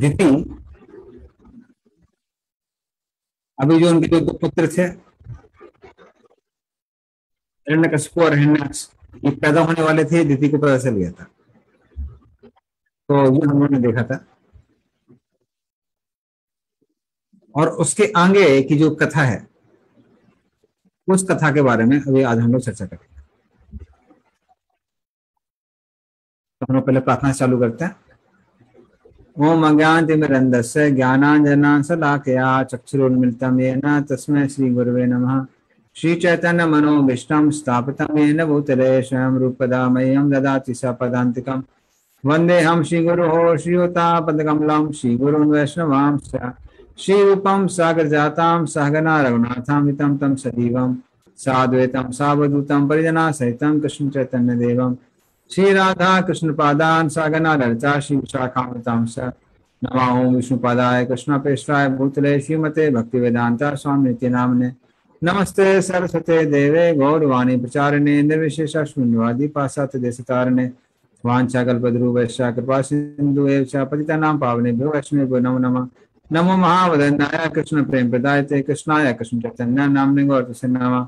दिति अभी जो उनके जो पुत्र थे और ये पैदा होने वाले थे दिति को पता चल गया था। तो ये हम लोगों ने देखा था। और उसके आगे की जो कथा है, उस कथा के बारे में अभी आज हम लोग चर्चा करेंगे तो हम लोग पहले प्रार्थना चालू करते हैं। ओम अज्ञातिमिरन्दस्य ज्ञानाञ्जनान् शलाकया चक्षुरुन्मिलितं येन तस्मै श्रीगुरवे नमः। श्रीचैतन्यमनोभीष्टं स्थापितं येन भूतले स्वयं रूपदा मह्यं ददाति स पदान्तिकं। वन्देऽहं श्रीगुरोः श्रीयुतापदकमलं श्रीगुरुन् वैष्णवांश्च श्रीरूपं सागरजातां सहगना रघुनाथामितं तं सजीवं। साद्वैतं सावधूतं परिजनासहितं कृष्णचैतन्यदेवं। श्री राधा कृष्ण पादान सागना ललिता श्री विशाखामतां स नमो विष्णुपादाय कृष्णपेश्वराय भूतले श्रीमते भक्ति वेदांता स्वामी नित्य नामने नमस्ते सरस्वते देवे गौरवाणी प्रचारिणे निर्विशेष शून्यवादी पाश्चात्य देशतारणे। वाञ्छा कल्पद्रुवैश्चा कृपा सिन्धु एव च पतितानां पावनेभ्यो वैष्णवेभ्यो नमो नमः। नमो महावदन्नाय कृष्ण प्रेम प्रदायते कृष्णाय कृष्ण चैतन्य नाम्ने गौरतस्य नमः।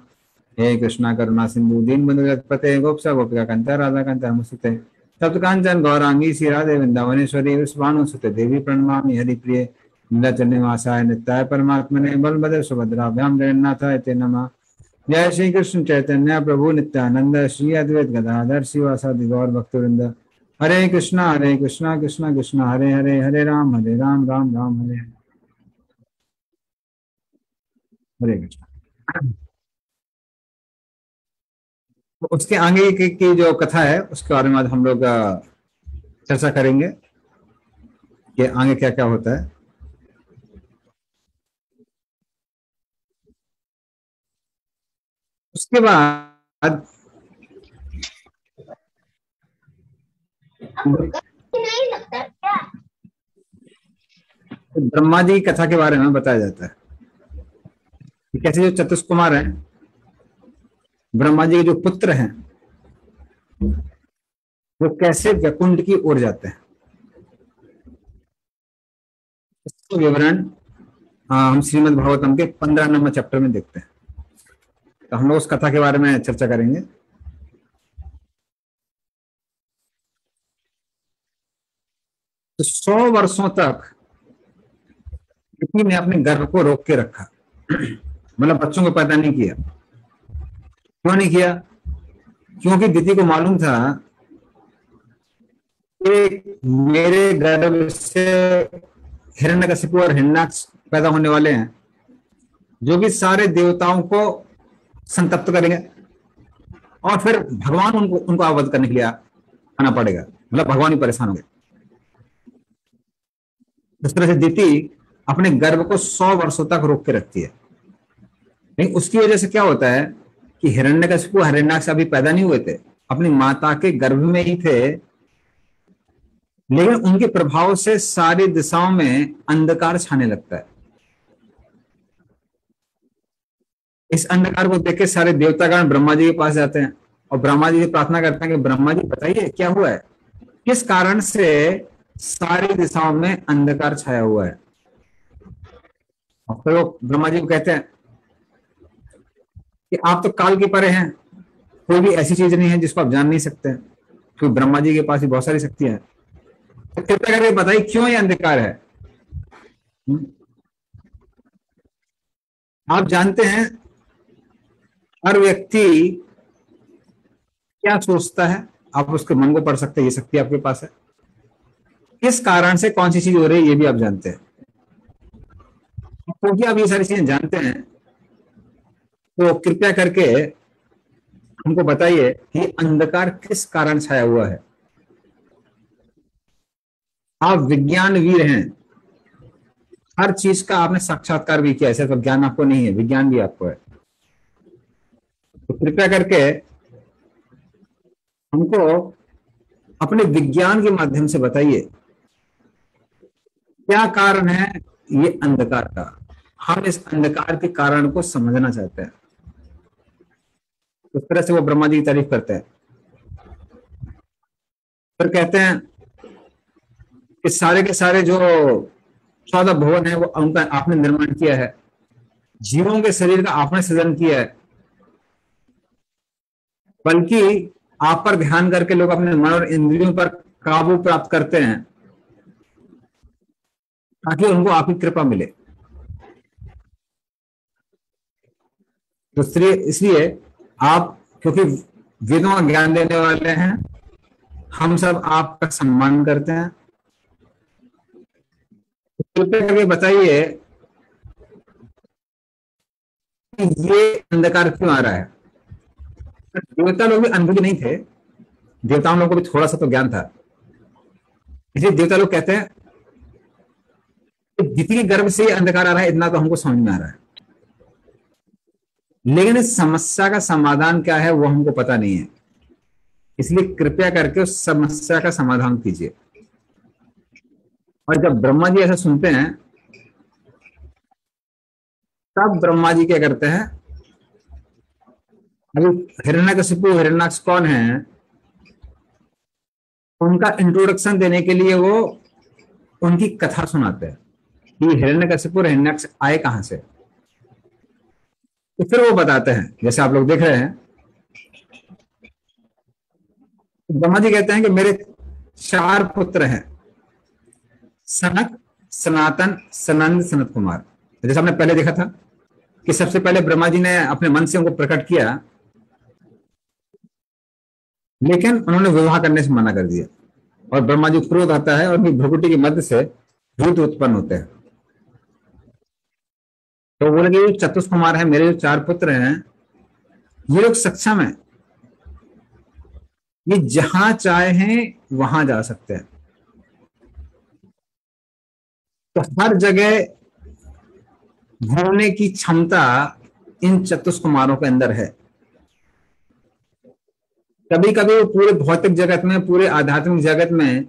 हे कृष्णा करुणा सिंधु, दीन बंधु जगतपते गोपसा गोपिका कंत, राधा कंत मुसुते तप्त कांचन गौरांगी सी राधे वृंदावनेश्वरी विश्वानु सुते। देवी प्रणमामि, हरि प्रिय। नीलाचन्निवासाय नित्याय परमात्मने, बलभद्र सुभद्राभ्याम जगन्नाथाय ते नमः। जय श्री कृष्ण चैतन्य प्रभु नित्यानंद, श्री अद्वैत गदाधर शिवासादि गौर भक्तवृंद। हरे कृष्णा हरे कृष्णा कृष्णा कृष्णा, हरे हरे हरे राम हरे राम राम राम हरे। हरे कृष्णा। उसके आगे की, जो कथा है उसके बारे में आज हम लोग चर्चा करेंगे कि आगे क्या क्या होता है। उसके बाद ब्रह्मा जी कथा के बारे में बताया जाता है। कैसे जो चतुष कुमार हैं ब्रह्मा जी के जो पुत्र हैं, वो कैसे वैकुंठ की ओर जाते हैं? इसका विवरण हम श्रीमद् भागवतम के पंद्रह नंबर चैप्टर में देखते हैं। तो हम लोग उस कथा के बारे में चर्चा करेंगे। तो सौ वर्षों तक ने अपने गर्भ को रोक के रखा। मतलब बच्चों को पैदा नहीं किया। क्यों नहीं किया? क्योंकि दीदी को मालूम था कि मेरे गर्भ से हिरण्यकशिपु और हिरण्याक्ष पैदा होने वाले हैं, जो कि सारे देवताओं को संतप्त करेंगे और फिर भगवान उनको उनको अवध करने के लिए आना पड़ेगा। मतलब भगवान ही परेशान हो गए इस तरह से दीति अपने गर्भ को सौ वर्षों तक रोक के रखती है। लेकिन उसकी वजह से क्या होता है कि हिरण्यकशिपु हिरण्याक्ष अभी पैदा नहीं हुए थे। अपनी माता के गर्भ में ही थे। लेकिन उनके प्रभाव से सारी दिशाओं में अंधकार छाने लगता है। इस अंधकार को देख के सारे देवतागण ब्रह्मा जी के पास जाते हैं और ब्रह्मा जी से प्रार्थना करते हैं कि ब्रह्मा जी बताइए, क्या हुआ है? किस कारण से सारी दिशाओं में अंधकार छाया हुआ है? और फिर वो ब्रह्मा जी को कहते हैं कि आप तो काल के परे हैं। कोई भी ऐसी चीज़ नहीं है जिसको आप जान नहीं सकते। क्योंकि ब्रह्मा जी के पास ही बहुत सारी शक्तियाँ हैं। तो कृपया करके बताइए, क्यों ये अंधकार है? आप जानते हैं, हर व्यक्ति क्या सोचता है? आप उसके मन को पढ़ सकते हैं, ये शक्ति आपके पास है। किस कारण से कौन सी चीज़ हो रही है, ये भी आप जानते हैं। क्योंकि तो आप ये सारी चीज़ें जानते हैं तो कृपया करके हमको बताइए कि अंधकार किस कारण छाया हुआ है? आप विज्ञान वीर हैं। हर चीज़ का आपने साक्षात्कार भी किया, सिर्फ़ ज्ञान आपको नहीं है, विज्ञान भी आपको है। तो कृपया करके हमको अपने विज्ञान के माध्यम से बताइए, क्या कारण है ये अंधकार का? हम इस अंधकार के कारण को समझना चाहते हैं। उस तरह से वो ब्रह्मा जी की तारीफ़ करते हैं। फिर कहते हैं कि सारे के सारे जो चौदह भवन है, वो उनका आपने निर्माण किया है। जीवों के शरीर का आपने सृजन किया है। बल्कि आप पर ध्यान करके लोग अपने मन और इंद्रियों पर काबू प्राप्त करते हैं, ताकि उनको आपकी कृपा मिले। तो इसलिए आप, क्योंकि वेदों का ज्ञान देने वाले हैं, हम सब आपका सम्मान करते हैं। कृपया बताइए ये अंधकार क्यों आ रहा है? देवता लोग भी अनुभवी नहीं थे, देवताओं लोगों को भी थोड़ा सा तो ज्ञान था। इसलिए देवता लोग कहते हैं जितनी गर्भ से अंधकार आ रहा है, इतना तो हमको समझ में आ रहा है। लेकिन इस समस्या का समाधान क्या है, वो हमको पता नहीं है। इसलिए कृपया करके उस समस्या का समाधान कीजिए। और जब ब्रह्मा जी ऐसा सुनते हैं, तब ब्रह्मा जी क्या करते हैं, अभी हिरण्यकशिपु हिरण्याक्ष कौन है, उनका इंट्रोडक्शन देने के लिए वो उनकी कथा सुनाते हैं कि हिरण्य हिरण्यकशिपु हिरण्याक्ष आए कहाँ से? तो फिर वो बताते हैं, जैसे आप लोग देख रहे हैं। ब्रह्मा जी कहते हैं कि मेरे चार पुत्र हैं। सनक, सनातन, सनंद, सनत कुमार। जैसे आपने पहले देखा था कि सबसे पहले ब्रह्मा जी ने अपने मन से उनको प्रकट किया, लेकिन उन्होंने विवाह करने से मना कर दिया। और ब्रह्मा जी क्रोध आता है और भ्रगुटी के मध्य से भूत उत्पन्न होते हैं। तो बोले कि चतुष कुमार है, मेरे जो चार पुत्र हैं, ये लोग सक्षम है। ये जहाँ चाहे हैं, वहाँ जा सकते हैं। तो हर जगह घूमने की क्षमता इन चतुष कुमारों के अंदर है। कभी कभी वो पूरे भौतिक जगत में, पूरे आध्यात्मिक जगत में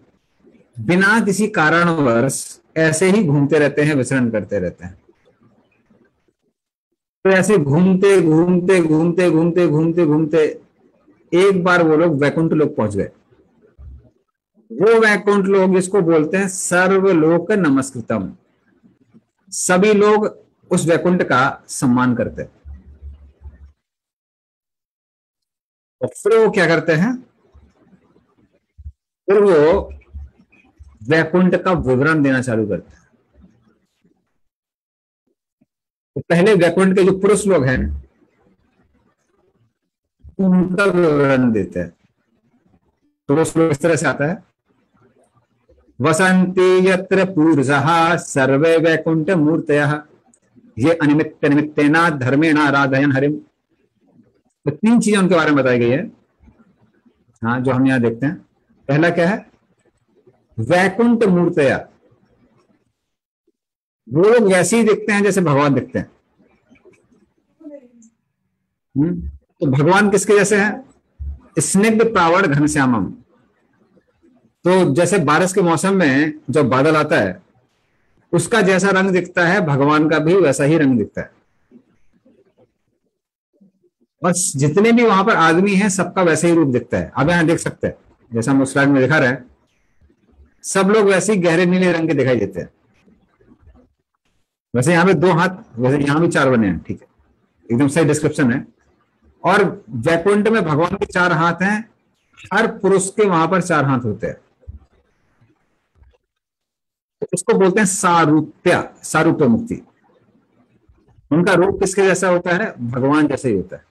बिना किसी कारणवश ऐसे ही घूमते रहते हैं, विचरण करते रहते हैं। तो ऐसे घूमते घूमते घूमते घूमते घूमते घूमते एक बार वो लोग वैकुंठ लोग पहुँच गए। वो वैकुंठ लोग जिसको बोलते हैं सर्वलोक नमस्कृतम। सभी लोग उस वैकुंठ का सम्मान करते हैं। और फिर वो क्या करते हैं? फिर वो वैकुंठ का विवरण देना चालू करते हैं तो पहले वैकुंठ के जो पुरुष लोग हैं, उनका विवरण देते हैं। पुरुष लोग इस तरह से आता है। वसंती यत्र पूर्जा सर्वे वैकुंठ मूर्त ये अनिमित्त निमित्तेना धर्मेणा राधयन हरिम तो तीन चीज़ें उनके बारे में बताई गई है। हाँ जो हम यहाँ देखते हैं। पहला क्या है? वैकुंठ मूर्तया। वो लोग वैसे ही दिखते हैं, जैसे भगवान दिखते हैं। हम्म? तो भगवान किसके जैसे हैं? स्निग्ध प्रावण घनश्यामम। तो जैसे बारिश के मौसम में जब बादल आता है, उसका जैसा रंग दिखता है, भगवान का भी वैसा ही रंग दिखता है। और जितने भी वहाँ पर आदमी हैं, सबका वैसे ही रूप दिखता है। अब यहाँ देख सकते हैं, जैसा हम उस स्लाइड में दिखा रहे हैं, सब लोग वैसे ही गहरे नीले रंग के दिखाई देते हैं। वैसे यहाँ पे दो हाथ, वैसे यहाँ भी चार बने हैं, ठीक है। एकदम सही डिस्क्रिप्शन है। और वैकुंठ में भगवान के चार हाथ हैं, हर पुरुष के वहाँ पर चार हाथ होते हैं। इसको बोलते हैं सारूप्या, सारूप्य मुक्ति। उनका रूप किसके जैसा होता है? भगवान जैसे ही होता है।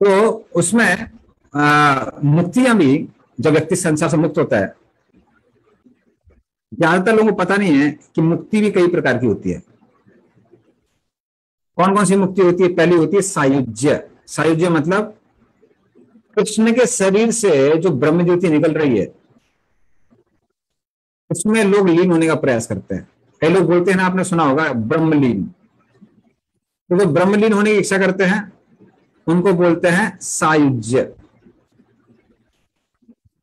तो उसमें मुक्तियाँ भी जब व्यक्ति संसार से मुक्त होता है ज़्यादातर लोगों को पता नहीं है कि मुक्ति भी कई प्रकार की होती है। कौन कौन सी मुक्ति होती है? पहली होती है सायुज्य। सायुज्य मतलब कृष्ण के शरीर से जो ब्रह्म ज्योति निकल रही है, उसमें लोग लीन होने का प्रयास करते हैं। कई लोग बोलते हैं ना, आपने सुना होगा ब्रह्मलीन तो जो ब्रह्मलीन होने की इच्छा करते हैं, उनको बोलते हैं सायुज्य।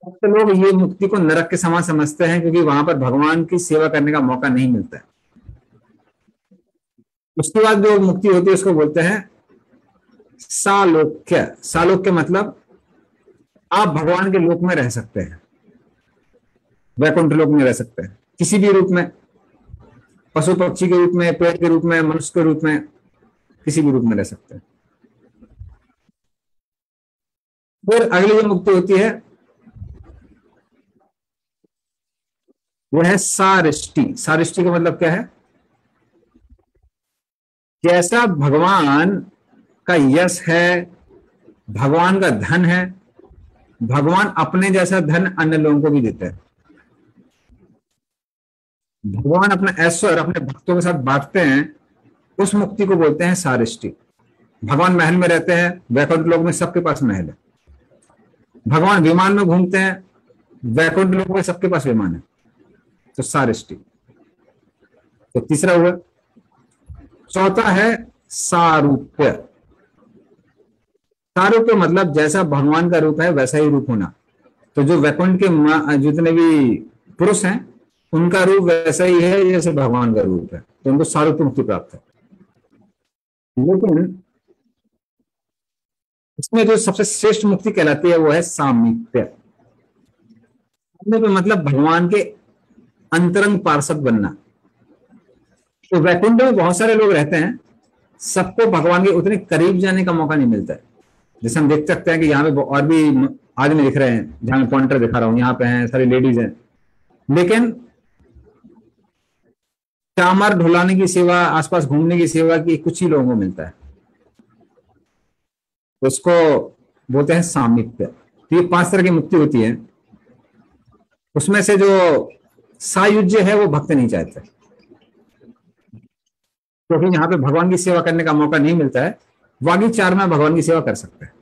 तो लोग ये मुक्ति को नरक के समान समझते हैं क्योंकि वहाँ पर भगवान की सेवा करने का मौका नहीं मिलता है। उसके बाद जो मुक्ति होती है, उसको बोलते हैं सालोक्य। सालोक्य मतलब आप भगवान के लोक में रह सकते हैं। वैकुंठ लोक में रह सकते हैं। किसी भी रूप में, पशु पक्षी के रूप में, पेड़ के रूप में, मनुष्य के रूप में, किसी भी रूप में रह सकते हैं। फिर अगली जो मुक्ति होती है वो है सारिष्टि। सारिष्टि का मतलब क्या है? जैसा भगवान का यश है, भगवान का धन है, भगवान अपने जैसा धन अन्य लोगों को भी देते हैं। भगवान अपना ऐश्वर्य अपने भक्तों के साथ बांटते हैं, उस मुक्ति को बोलते हैं सारिष्टि। भगवान महल में रहते हैं, वैकुंठ लोग में सबके पास महल है। भगवान विमान में घूमते हैं, वैकुंठ लोग में सबके पास विमान है। तो सारिष्टि तो तीसरा हुआ, चौथा है सारूप्य। सारूप्य मतलब जैसा भगवान का रूप है, वैसा ही रूप होना। तो जो वैकुंठ के जितने भी पुरुष हैं, उनका रूप वैसा ही है, जैसे भगवान का रूप है। तो उनको सारूप्य मुक्ति प्राप्त है। लेकिन इसमें जो सबसे श्रेष्ठ मुक्ति कहलाती है, वो है सामीप्य मतलब भगवान के अंतरंग पार्षद बनना। तो वैकुंठ में बहुत सारे लोग रहते हैं, सबको भगवान के उतने करीब जाने का मौका नहीं मिलता है। जैसे हम देख सकते हैं कि यहाँ पे और भी आदमी दिख रहे हैं, जहाँ मैं पॉइंटर दिखा रहा हूँ, यहाँ पे हैं, सारी लेडीज़ हैं। लेकिन चामर ढुलाने की सेवा, आसपास घूमने की सेवा की कुछ ही लोगों को मिलता है। उसको बोलते हैं सामिप्य। तो ये पाँच तरह की मुक्ति होती है। उसमें से जो सायुज्य है, वो भक्त नहीं चाहते। क्योंकि यहाँ पे भगवान की सेवा करने का मौका नहीं मिलता है बाकी चार में भगवान की सेवा कर सकते हैं।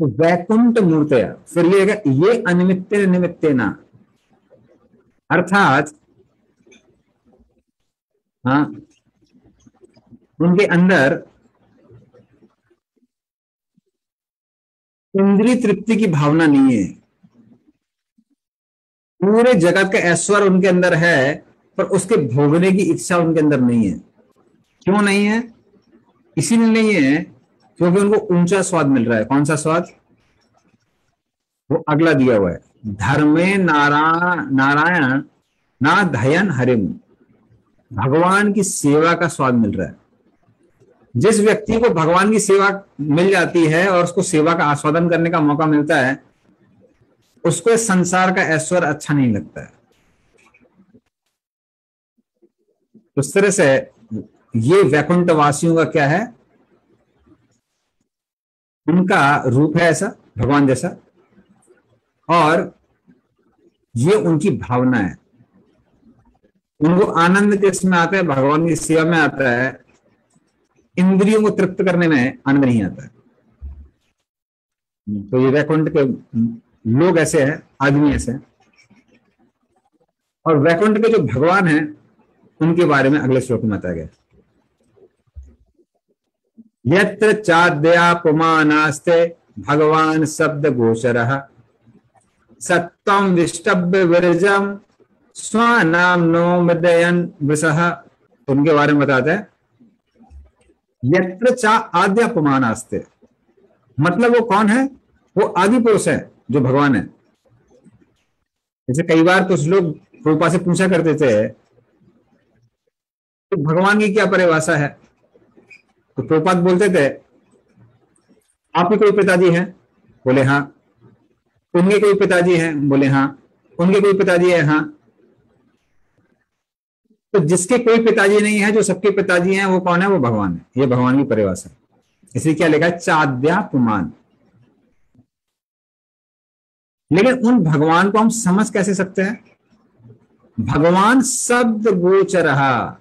तो वैकुंठ मूर्त फिर ये ये अनिमित्त निमित्ते ना। अर्थात हाँ उनके अंदर इंद्रिय तृप्ति की भावना नहीं है। पूरे जगत का ऐश्वर्य उनके अंदर है, पर उसके भोगने की इच्छा उनके अंदर नहीं है। क्यों नहीं है? इसीलिए नहीं है क्योंकि उनको ऊँचा स्वाद मिल रहा है। कौन सा स्वाद? वो अगला दिया हुआ है। धर्मे नारायण नारायण, ना धयन हरिम। भगवान की सेवा का स्वाद मिल रहा है। जिस व्यक्ति को भगवान की सेवा मिल जाती है और उसको सेवा का आस्वादन करने का मौका मिलता है उसको संसार का ऐश्वर्य अच्छा नहीं लगता है। तो इस तरह से ये वैकुंठ वासियों का क्या है? उनका रूप है ऐसा, भगवान जैसा, और ये उनकी भावना है। उनको आनंद किसमें आता है? भगवान की सेवा में आता है। इंद्रियों को तृप्त करने में आनंद नहीं आता है। तो ये वैकुंठ के लोग ऐसे हैं, आदमी ऐसे हैं। और वैकुंठ के जो भगवान हैं, उनके बारे में अगले श्लोक में बताया गया यत्र चाद्यापमानास्ते भगवान शब्द गोचर। सत्तम विष्टभ्य विरजम स्वानाम नो मृदयन वृषह उनके बारे में बताते हैं। यत्र चा आद्यापमानास्ते मतलब वो कौन है? वो आदि पुरुष है। जो भगवान है। जैसे कई बार कुछ लोग रूपा से पूछा करते थे तो भगवान की क्या परिभाषा है? तो प्रोपात बोलते थे आपके कोई पिताजी हैं? बोले हाँ। उनके कोई पिताजी हैं? बोले हाँ। उनके कोई पिताजी है? हाँ। तो जिसके कोई पिताजी नहीं है, जो सबके पिताजी हैं, वो कौन है? वो भगवान है। ये भगवान की परिभाषा है। इसलिए क्या लिखा है? चाद्या पुमान। लेकिन उन भगवान को हम समझ कैसे सकते हैं? भगवान शब्द गोचर।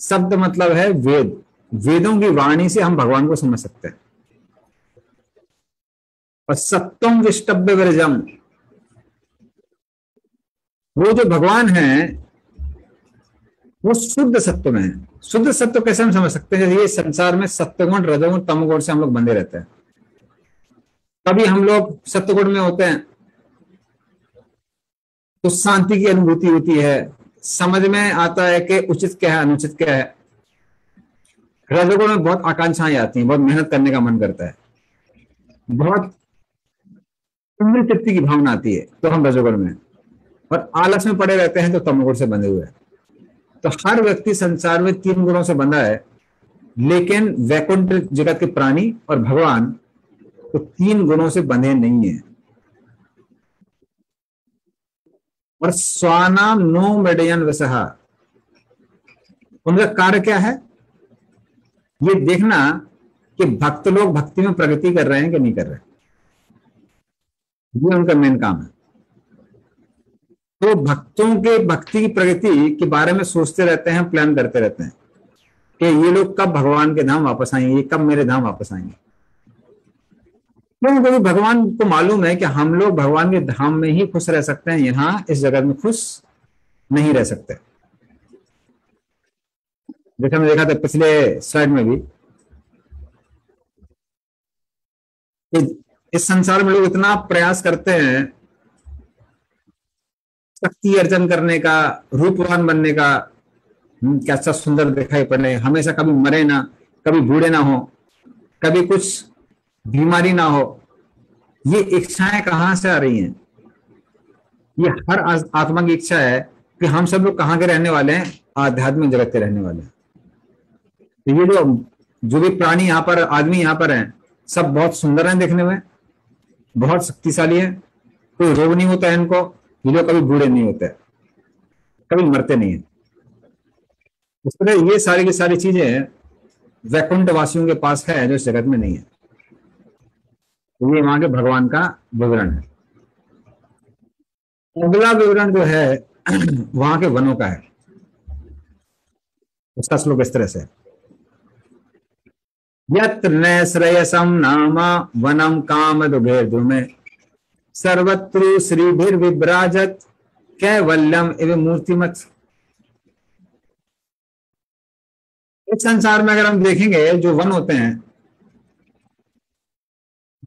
शब्द मतलब है वेद। वेदों की वाणी से हम भगवान को समझ सकते हैं। और सप्तम विष्टव्य विरजम। वो जो भगवान है, वो शुद्ध सत्व में है। शुद्ध सत्व कैसे हम समझ सकते हैं? ये संसार में सत्यगुण रजोगुण, तमगुण से हम लोग बंधे रहते हैं। कभी हम लोग सत्यगुण में होते हैं। तो शांति की अनुभूति होती है। समझ में आता है कि उचित क्या है, अनुचित क्या है। रजोगुण में बहुत आकांक्षाएँ आती हैं, बहुत मेहनत करने का मन करता है। बहुत इंद्र तृप्ति की भावना आती है तो हम रजोगुण में। और आलस में पड़े रहते हैं तो तमोगुण से बंधे हुए हैं। तो हर व्यक्ति संसार में तीन गुणों से बंधा है, लेकिन वैकुंठ जगत के प्राणी और भगवान तो तीन गुणों से बंधे नहीं है। और स्वानाम नो मेडयन वसहा। उनका कार्य क्या है? ये देखना कि भक्त लोग भक्ति में प्रगति कर रहे हैं कि नहीं कर रहे। ये उनका मेन काम है। तो भक्तों के भक्ति की प्रगति के बारे में सोचते रहते हैं प्लान करते रहते हैं कि ये लोग कब भगवान के धाम वापस आएँगे, ये कब मेरे धाम वापस आएँगे। क्यों क्योंकि भगवान को मालूम है कि हम लोग भगवान के धाम में ही खुश रह सकते हैं, यहाँ इस जगत में खुश नहीं रह सकते। जैसे हमने देखा था पिछले स्लाइड में भी। इस संसार में लोग इतना प्रयास करते हैं, शक्ति अर्जन करने का, रूपवान बनने का कैसा सुंदर दिखाई पड़े हमेशा कभी मरे ना, कभी बूढ़े ना हो, कभी कुछ बीमारी ना हो। ये इच्छाएँ कहाँ से आ रही हैं? ये हर आत्मा की इच्छा है कि हम सब लोग कहाँ के रहने वाले हैं? आध्यात्मिक जगत के रहने वाले हैं। तो ये जो जो भी प्राणी यहाँ पर, आदमी यहाँ पर हैं, सब बहुत सुंदर हैं देखने में, बहुत शक्तिशाली है। कोई रोग नहीं होता है इनको, ये लोग कभी बूढ़े नहीं होते, कभी मरते नहीं है। इस तरह ये सारी की सारी चीज़ें वैकुंठ वासियों के पास है, जो इस जगत में नहीं है। ये वहाँ के भगवान का विवरण है। अगला विवरण जो है, वहाँ के वनों का है। उसका श्लोक इस तरह से यत्र श्रेयसम नाम वनम काम दुभेर द्रुमे सर्वत्र श्रीभिर्विभ्राजत, कैवल्यम एवं मूर्तिमत। इस संसार में अगर हम देखेंगे, जो वन होते हैं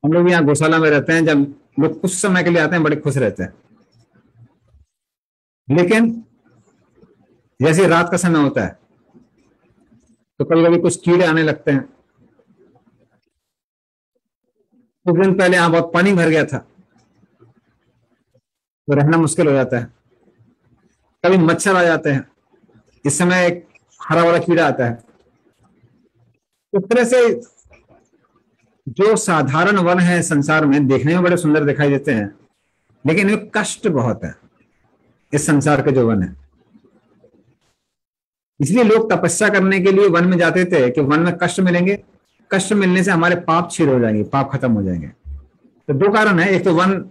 हम लोग यहाँ गौशाला में रहते हैं, जब लोग कुछ समय के लिए आते हैं, बड़े खुश रहते हैं। लेकिन जैसे रात का समय होता है तो कभी कभी कुछ कीड़े आने लगते हैं। कुछ दिन पहले यहाँ बहुत पानी भर गया था तो रहना मुश्किल हो जाता है। कभी मच्छर आ जाते हैं, इस समय एक हरा वाला कीड़ा आता है। इस तरह से जो साधारण वन है संसार में, देखने में बड़े सुंदर दिखाई देते हैं, लेकिन इनमें कष्ट बहुत है, इस संसार के जो वन है। इसलिए लोग तपस्या करने के लिए वन में जाते थे कि वन में कष्ट मिलेंगे, कष्ट मिलने से हमारे पाप छीर हो जाएँगे, पाप खत्म हो जाएँगे। तो दो कारण है, एक तो वन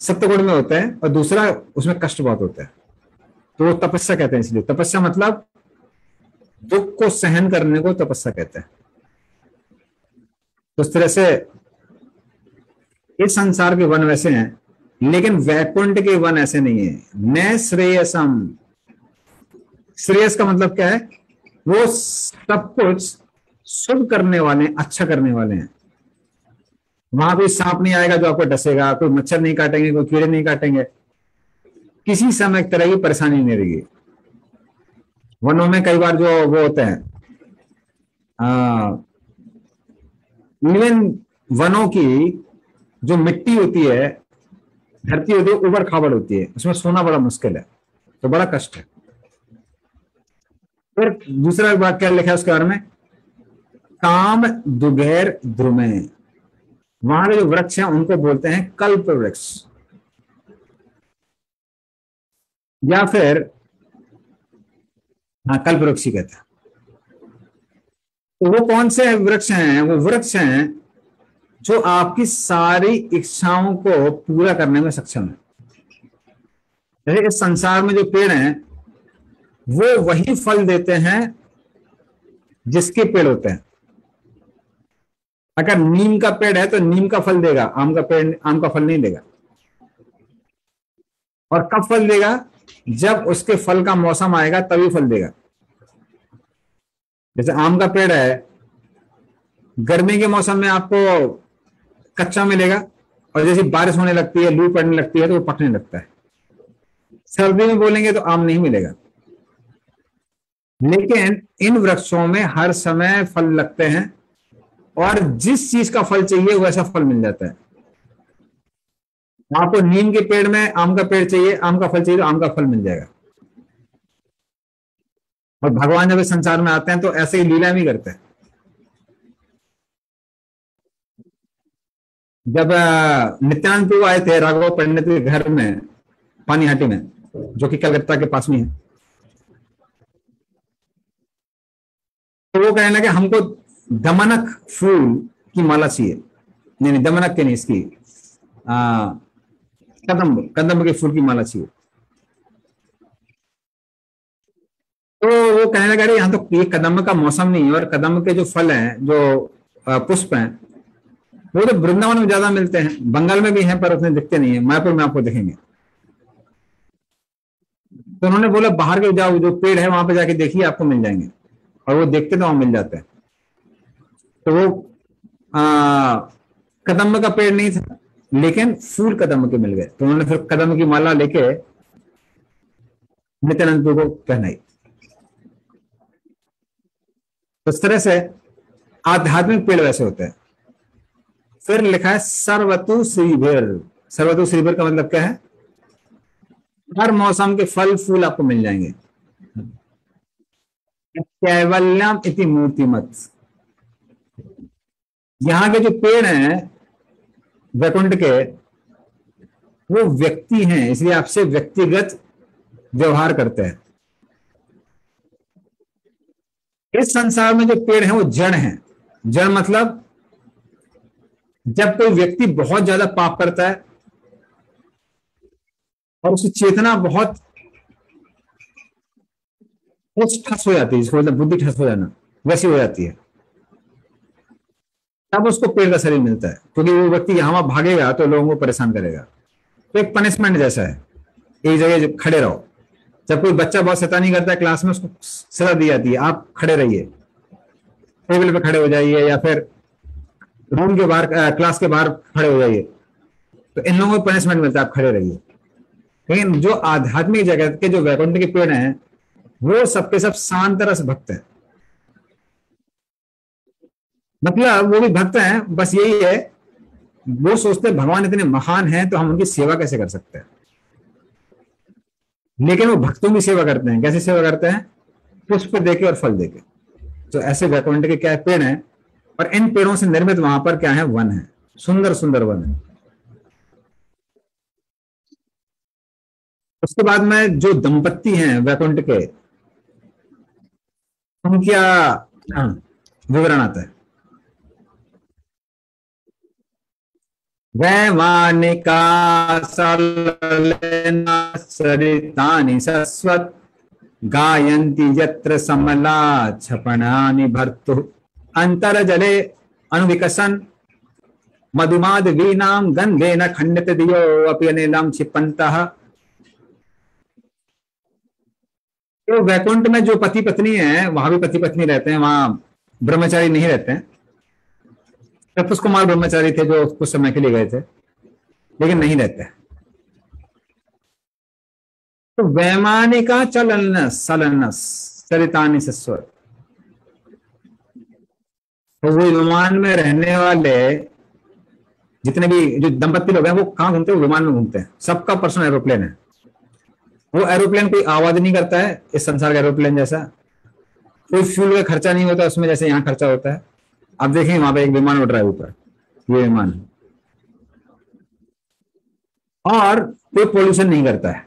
सप्तगुण में होता है, और दूसरा उसमें कष्ट बहुत होता है। तो वो तपस्या कहते हैं इसलिए। तपस्या मतलब दुख को सहन करने को तपस्या कहते हैं। इस तरह से इस संसार के वन वैसे हैं, लेकिन वैकुंठ के वन ऐसे नहीं है। न श्रेयसम। श्रेयस का मतलब क्या है? वो सब कुछ शुभ करने वाले अच्छा करने वाले हैं। वहाँ भी सांप नहीं आएगा जो आपको डसेगा, कोई मच्छर नहीं काटेंगे, कोई कीड़े नहीं काटेंगे। किसी समय तरह की परेशानी नहीं रहेगी। वनों में कई बार जो वो होते हैं इवन वनों की जो मिट्टी होती है, धरती होती है, उबड़ खाबड़ होती है। उसमें सोना बड़ा मुश्किल है तो बड़ा कष्ट है। फिर दूसरा बात क्या लिखा है उसके बारे में? काम दुगैर द्रुमे। वहाँ के जो वृक्ष हैं, उनको बोलते हैं कल्प वृक्ष। या फिर हाँ कल्प वृक्ष ही कहते हैं। वो कौन से वृक्ष हैं? वो वृक्ष हैं जो आपकी सारी इच्छाओं को पूरा करने में सक्षम है। जैसे इस संसार में जो पेड़ हैं, वो वही फल देते हैं जिसके पेड़ होते हैं। अगर नीम का पेड़ है तो नीम का फल देगा, आम का पेड़, आम का फल नहीं देगा। और कब फल देगा? जब उसके फल का मौसम आएगा, तभी फल देगा। जैसे आम का पेड़ है, गर्मी के मौसम में आपको कच्चा मिलेगा और जैसे बारिश होने लगती है, लू पड़ने लगती है तो वो पकने लगता है। सर्दी में बोलेंगे तो आम नहीं मिलेगा। लेकिन इन वृक्षों में हर समय फल लगते हैं और जिस चीज़ का फल चाहिए वैसा फल मिल जाता है। आपको नीम के पेड़ में आम का पेड़ चाहिए, आम का फल चाहिए तो आम का फल मिल जाएगा। और भगवान जब इस संसार में आते हैं तो ऐसे ही लीला भी करते हैं। जब नित्यानंद प्रभु आए थे राघव पंडित के घर में, पानीहाटी में, जो कि कलकत्ता के पास में है तो वो कहने लगे, हमको दमनक फूल की माला चाहिए। नहीं नहीं, दमनक के नहीं, इसकी कदम कदम के फूल की माला चाहिए तो वो कहने लगा अरे यहाँ तो ये कदम का मौसम नहीं है और कदम के जो फल हैं, जो पुष्प हैं, वो तो वृंदावन में ज़्यादा मिलते हैं, बंगाल में भी हैं, पर उतने दिखते नहीं है, मायापुर में आपको दिखेंगे। तो उन्होंने बोला, बाहर के जाओ, जो पेड़ है, वहाँ पे जाके देखिए, आपको मिल जाएँगे। और वो देखते तो वहाँ मिल जाते हैं। तो वो कदम का पेड़ नहीं था, लेकिन फूल कदम के मिल गए। तो उन्होंने फिर कदम की माला लेके नित्यानंद को पहनाई। तो इस तरह से आध्यात्मिक पेड़ वैसे होते हैं। फिर लिखा है, सर्वतु श्रीभर। सर्वतु श्रीभर का मतलब क्या है? हर मौसम के फल, फूल आपको मिल जाएँगे। कैवल्यम इति मूर्तिमत। यहाँ के जो पेड़ हैं, वैकुंठ के, वो व्यक्ति हैं, इसलिए आपसे व्यक्तिगत व्यवहार करते हैं। इस संसार में जो पेड़ हैं, वो जड़ हैं। जड़ मतलब जब कोई व्यक्ति बहुत ज़्यादा पाप करता है और उसकी चेतना बहुत ठस हो जाती है, जिसको मतलब बुद्धि ठस हो जाना, वैसी हो जाती है। तब उसको पेड़ का शरीर मिलता है, क्योंकि वो व्यक्ति यहाँ वहाँ भागेगा तो लोगों को परेशान करेगा। तो एक पनिशमेंट जैसा है, एक जगह खड़े रहो। जब कोई बच्चा बहुत शैतानी करता है क्लास में उसको सजा दी जाती है, आप खड़े रहिए। टेबल पे खड़े हो जाइए या फिर रूम के बाहर क्लास के बाहर खड़े हो जाइए। तो इन लोगों को पनिशमेंट मिलता है, आप खड़े रहिए। लेकिन जो आध्यात्मिक जगत के जो वैकुंठ के पेड़ हैं, वो सबके सब शांत रस भक्त है। मतलब वो भी भक्त हैं, बस यही है, वो सोचते हैं, भगवान इतने महान हैं तो हम उनकी सेवा कैसे कर सकते हैं? लेकिन वो भक्तों की सेवा करते हैं। कैसे सेवा करते हैं? पुष्प देके और फल देके। तो ऐसे वैकुंठ के क्या पेड़ हैं? और इन पेड़ों से निर्मित वहाँ पर क्या है? वन है। सुंदर सुंदर वन है। उसके बाद में जो दंपत्ति हैं वैकुंठ के उनका हाँ, विवरण आता है। वैमानिका सरितानि सस्वत। गायन्ति यत्र समला छपणानि भर्तु। अंतरजले अनुविकसन मधुमाद वीनाम गंधेन खंडित दियो अपि अनिलम छिपंतः तो वैकुंठ में जो पति पत्नी है, वहाँ भी पति पत्नी रहते हैं, वहाँ ब्रह्मचारी नहीं रहते हैं। सतीश कुमार ब्रह्मचारी थे जो कुछ समय के लिए गए थे। लेकिन नहीं रहते। तो वैमानिका चलन, सलनस, चरितानी सस्वर तो वो विमान में रहने वाले जितने भी जो दंपत्ति लोग हैं, वो कहाँ घूमते हैं? विमान में घूमते हैं। सबका पर्सनल एरोप्लेन है। वो एरोप्लेन कोई आवाज़ नहीं करता है इस संसार का एरोप्लेन जैसा। कोई फ्यूल का खर्चा नहीं होता, उसमें जैसे यहाँ खर्चा होता है। अब देखें, वहाँ पे एक विमान उठ रहा है ऊपर। ये विमान। और कोई पोल्यूशन नहीं करता है।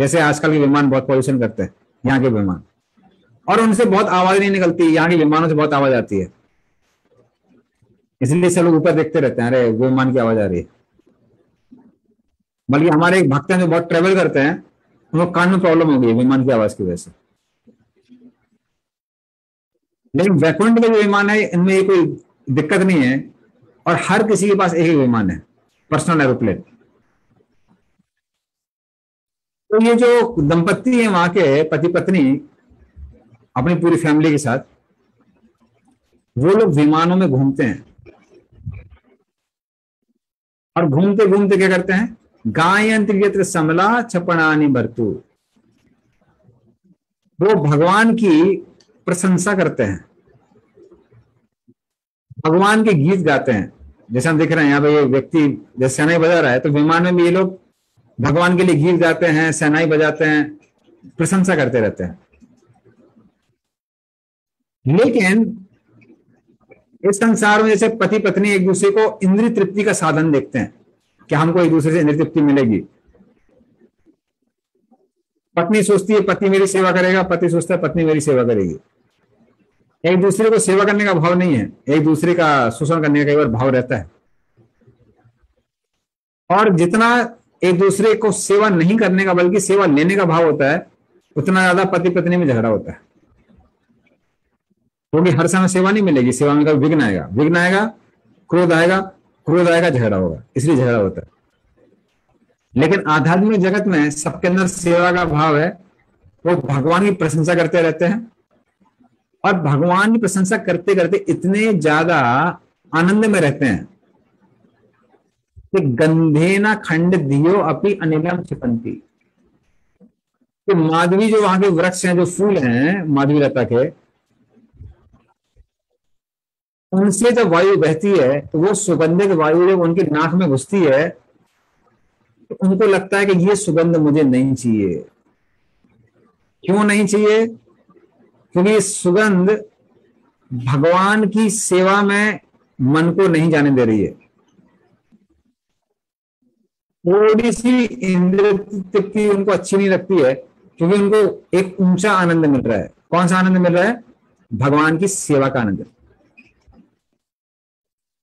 जैसे आजकल के विमान बहुत पोल्यूशन करते हैं, यहाँ के विमान। और उनसे बहुत आवाज़ नहीं निकलती, यहाँ के विमानों से बहुत आवाज़ आती है। इसलिए सब लोग ऊपर देखते रहते हैं, अरे, विमान की आवाज़ आ रही है। बल्कि हमारे एक भक्त हैं जो बहुत ट्रेवल करते हैं, उनको कान में प्रॉब्लम हो गई विमान की आवाज़ की वजह से। लेकिन वैकुंठ के जो विमान है, इनमें कोई दिक्कत नहीं है और हर किसी के पास एक ही विमान है पर्सनल एरोप्लेन तो ये जो दंपत्ति है वहाँ के पति पत्नी, अपनी पूरी फैमिली के साथ, वो लोग विमानों में घूमते हैं। और घूमते घूमते क्या करते हैं? गायंत्र समला छपणानी बरतु। वो भगवान की प्रशंसा करते हैं। भगवान के गीत गाते हैं। जैसे हम देख रहे हैं, यहाँ पे ये व्यक्ति जैसे सेनाई बजा रहा है तो विमान में भी ये लोग भगवान के लिए गीत गाते हैं, सेनाई बजाते हैं, प्रशंसा करते रहते हैं। लेकिन इस संसार में जैसे पति पत्नी एक दूसरे को इंद्रिय तृप्ति का साधन देखते हैं, कि हमको एक दूसरे से इंद्रिय तृप्ति मिलेगी। पत्नी सोचती है, पति मेरी सेवा करेगा, पति सोचता है, पत्नी मेरी सेवा करेगी। एक दूसरे को सेवा करने का भाव नहीं है। एक दूसरे का शोषण करने का कई बार भाव रहता है। और जितना एक दूसरे को सेवा नहीं करने का, बल्कि सेवा लेने का भाव होता है, उतना ज़्यादा पति पत्नी में झगड़ा होता है। क्योंकि हर समय सेवा नहीं मिलेगी, सेवा में कभी विघ्न आएगा। विघ्न आएगा, क्रोध आएगा क्रोध आएगा, झगड़ा होगा, इसलिए झगड़ा होता है। लेकिन आध्यात्मिक जगत में सबके अंदर सेवा का भाव है, वो भगवान की प्रशंसा करते रहते हैं और भगवान की प्रशंसा करते करते इतने ज़्यादा आनंद में रहते हैं कि गंधे गंधेना खंड दियो अपनी अनिलम छिपंती कि माधवी जो वहाँ के वृक्ष हैं, जो फूल हैं, माधवी लता के, उनसे जब वायु बहती है तो वो सुगंधित वायु जब उनकी नाक में घुसती है तो उनको लगता है कि ये सुगंध मुझे नहीं चाहिए। क्यों नहीं चाहिए? क्योंकि सुगंध भगवान की सेवा में मन को नहीं जाने दे रही है। थोड़ी सी इंद्र तृप्ति उनको अच्छी नहीं लगती है, क्योंकि उनको एक ऊँचा आनंद मिल रहा है। कौन सा आनंद मिल रहा है? भगवान की सेवा का आनंद।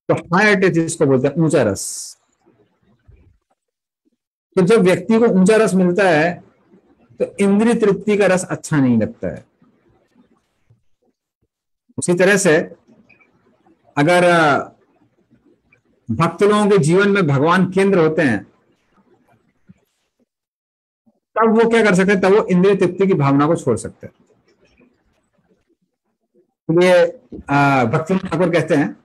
तो टेस्ट जिसको बोलते हैं, ऊँचा रस। तो जब व्यक्ति को ऊँचा रस मिलता है तो इंद्रिय तृप्ति का रस अच्छा नहीं लगता है। उसी तरह से अगर भक्त लोगों के जीवन में भगवान केंद्र होते हैं, तब वो क्या कर सकते हैं? तब वो इंद्रिय तृप्ति की भावना को छोड़ सकते हैं। इसलिए भक्ति ठाकुर कहते हैं,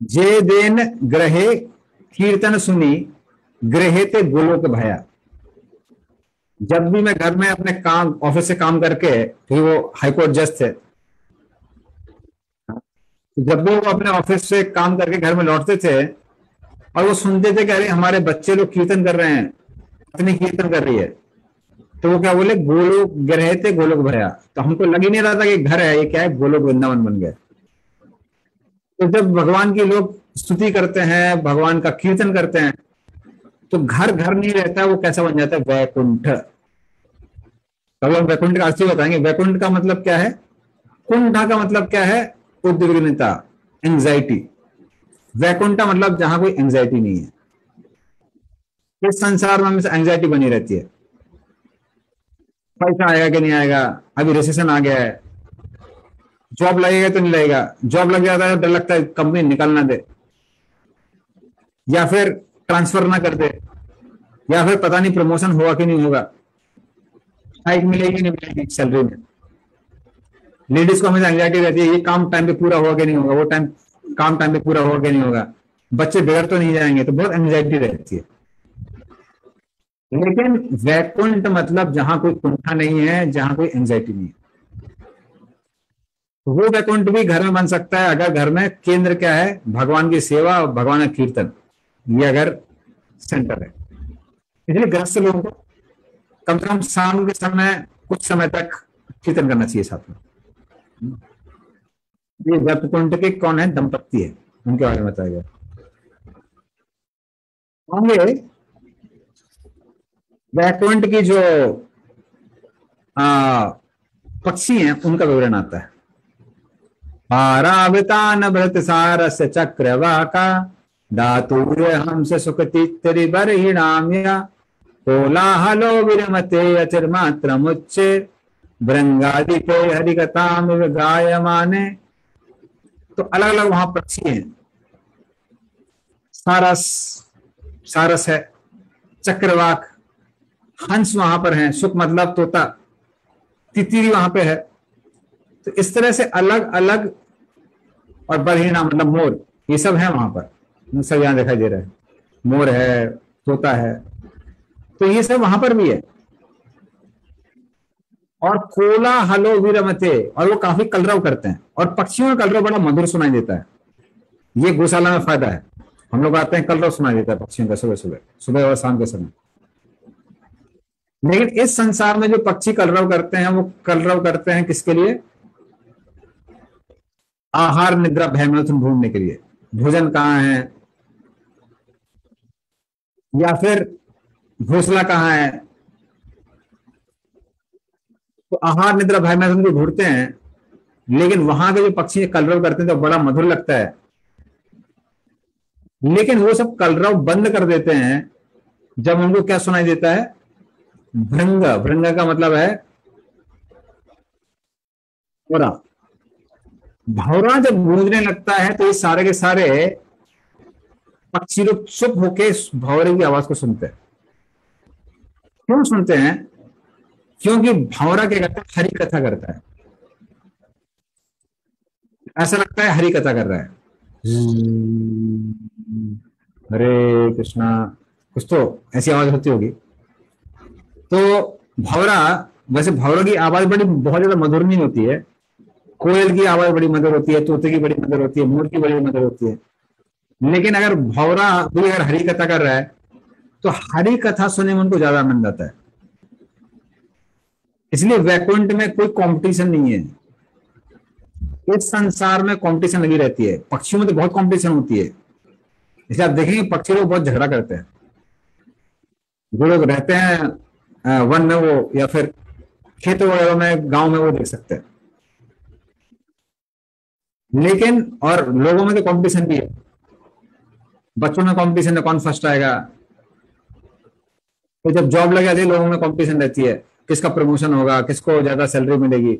जे देन ग्रहे कीर्तन सुनी, ग्रहे ते गोलोक भया। जब भी मैं घर में अपने काम ऑफ़िस से काम करके फिर वो हाईकोर्ट जज थे। जब भी वो अपने ऑफ़िस से काम करके घर में लौटते थे और वो सुनते थे कि अरे हमारे बच्चे लोग कीर्तन कर रहे हैं पत्नी कीर्तन कर रही है तो वो क्या बोले, गोलोक ग्रह थे, गोलोक भया। तो हमको लग ही नहीं रहा था कि घर है, ये क्या है, गोलोक वृंदावन बन गया। तो जब भगवान की लोग स्तुति करते हैं, भगवान का कीर्तन करते हैं तो घर घर नहीं रहता, वो कैसा बन जाता है? वैकुंठ। कभी हम वैकुंठ का अर्थ बताएँगे। वैकुंठ का मतलब क्या है? कुंठा का मतलब क्या है? उद्विग्नता एंजाइटी वैकुंठा मतलब जहाँ कोई एंजाइटी नहीं है। इस संसार में हमेशा एंजाइटी बनी रहती है। पैसा आएगा कि नहीं आएगा? अभी रिसेशन आ गया है। जॉब लगेगा तो नहीं लगेगा? जॉब लग जाता है, डर लगता है कंपनी निकालना दे। या फिर ट्रांसफ़र ना कर दे, या फिर पता नहीं प्रमोशन होगा कि नहीं होगा। हाइक मिलेगी, नहीं मिलेगी सैलरी में। लेडीज़ को हमेशा एंग्जाइटी रहती है, ये काम टाइम पे पूरा होगा कि नहीं होगा, वो टाइम काम टाइम पे पूरा होगा कि नहीं होगा। बच्चे बिगड़ तो नहीं जाएँगे तो बहुत एंग्जाइटी रहती है। लेकिन वैकुंठ मतलब जहाँ कोई कुंठा नहीं है, जहाँ कोई एंग्जाइटी नहीं है। वो वैकुंठ भी घर में बन सकता है, अगर घर में केंद्र क्या है? भगवान की सेवा और भगवान का कीर्तन। ये अगर सेंटर है। इसलिए ग्रस्त लोगों को कम से कम शाम के समय, कुछ समय तक कीर्तन करना चाहिए साथ में। ये जपकुंड के कौन है? दंपत्ति है। उनके बारे में बताया गया। होंगे वैकुंठ की जो पक्षी हैं, उनका विवरण आता है। पारावतान भृत सारस चक्रवाका धातुर्य हंस सुखतित्तरि बर्हिणाम्य, कोलाहलो विरमते अचिर्मात्रमुच्चे भृंगादिके हरिकताम गायमाने। तो अलग अलग वहाँ पक्षी हैं। सारस सारस है, चक्रवाक, हंस वहाँ पर है, सुख मतलब तोता तितिरी वहाँ पे है। तो इस तरह से अलग अलग और बरहीना मतलब मोर, ये सब है वहाँ पर। सब यहाँ दिखाई दे रहा है। मोर है, तोता है। तो ये सब वहाँ पर भी है। और कोला हलो वीरमते, और वो काफ़ी कलरव करते हैं। और पक्षियों का कलरव बड़ा मधुर सुनाई देता है। ये गौशाला में फ़ायदा है। हम लोग आते हैं, कलरव सुनाई देता है पक्षियों का सुबह सुबह सुबह और शाम के समय। लेकिन इस संसार में जो पक्षी कलरव करते हैं, वो कलरव करते हैं किसके लिए? आहार, निद्रा भयमथुन ढूँढने के लिए। भोजन कहाँ है? या फिर घोसला कहाँ है? तो आहार निद्रा भाई मैथुन को ढूंढते हैं, लेकिन वहाँ के जो पक्षी कलरव करते हैं तो बड़ा मधुर लगता है। लेकिन वो सब कलरव बंद कर देते हैं, जब उनको क्या सुनाई देता है? भृंग। भृंग का मतलब है भौरा जब गूंजने लगता है तो ये सारे के सारे पक्षी लोग चुप होके भौरे की आवाज़ को सुनते हैं। क्यों सुनते हैं? क्योंकि भौरा क्या करता है? हरी कथा करता है। ऐसा लगता है हरी कथा कर रहा है। हरे कृष्णा, कुछ तो ऐसी आवाज़ होती होगी। तो भौरा वैसे भौरा की आवाज़ बड़ी, बहुत ज़्यादा मधुर नहीं होती है। कोयल की आवाज़ बड़ी मधुर होती है, तोते की बड़ी मधुर होती है, मोर की बड़ी मधुर होती है। लेकिन अगर भौरा भी अगर हरी कथा कर रहा है तो हरी कथा सुनने में उनको ज़्यादा आनंद आता है। इसलिए वैकुंठ में कोई कंपटीशन नहीं है। इस संसार में कंपटीशन लगी रहती है। पक्षियों में तो बहुत कंपटीशन होती है। इसलिए आप देखेंगे, पक्षी लोग बहुत झगड़ा करते हैं। जो लोग रहते हैं वन में वो, या फिर खेत वगैरह में, गाँव में वो देख सकते हैं। लेकिन, और लोगों में तो कंपटीशन भी है। बच्चों में कंपटीशन है कौन फ़र्स्ट आएगा? तो जब जॉब लग जाती है लोगों में कंपटीशन रहती है। किसका प्रमोशन होगा, किसको ज़्यादा सैलरी मिलेगी?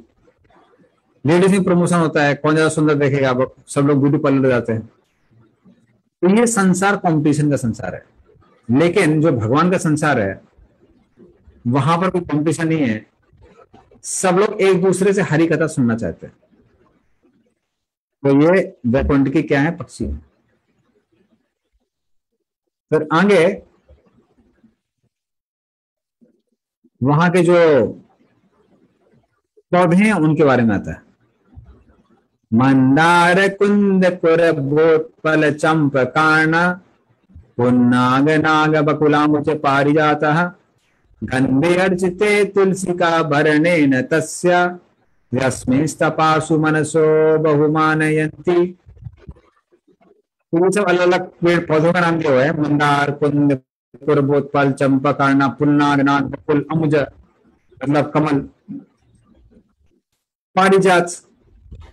लेडीज़ में प्रमोशन होता है, कौन ज़्यादा सुंदर देखेगा? सब लोग ब्यूटी पार्लर जाते हैं। तो ये संसार कंपटीशन का संसार है। लेकिन जो भगवान का संसार है, वहाँ पर कोई कंपटीशन नहीं है। सब लोग एक दूसरे से हरी कथा सुनना चाहते हैं। तो ये वैकुंठ की क्या है? पक्षी फिर आगे, वहाँ के जो पौधे हैं, उनके बारे में आता है। मंदार कुंद पुर बोत्पल चंप कर्ण, पुन्नाग नाग बकुलामुच पारिजात गंधे अर्चिते तुलसी का भरणे न तस्य, यस्मिस्तपासु मनसो बहुमानयंती ये सब अलग अलग पेड़ पौधों का नाम जो है? मंदार, कुंद पुरबोत्पल चंपकर्ण पुन्नाग नाग बकुल अमुज मतलब कमल। पारिजात।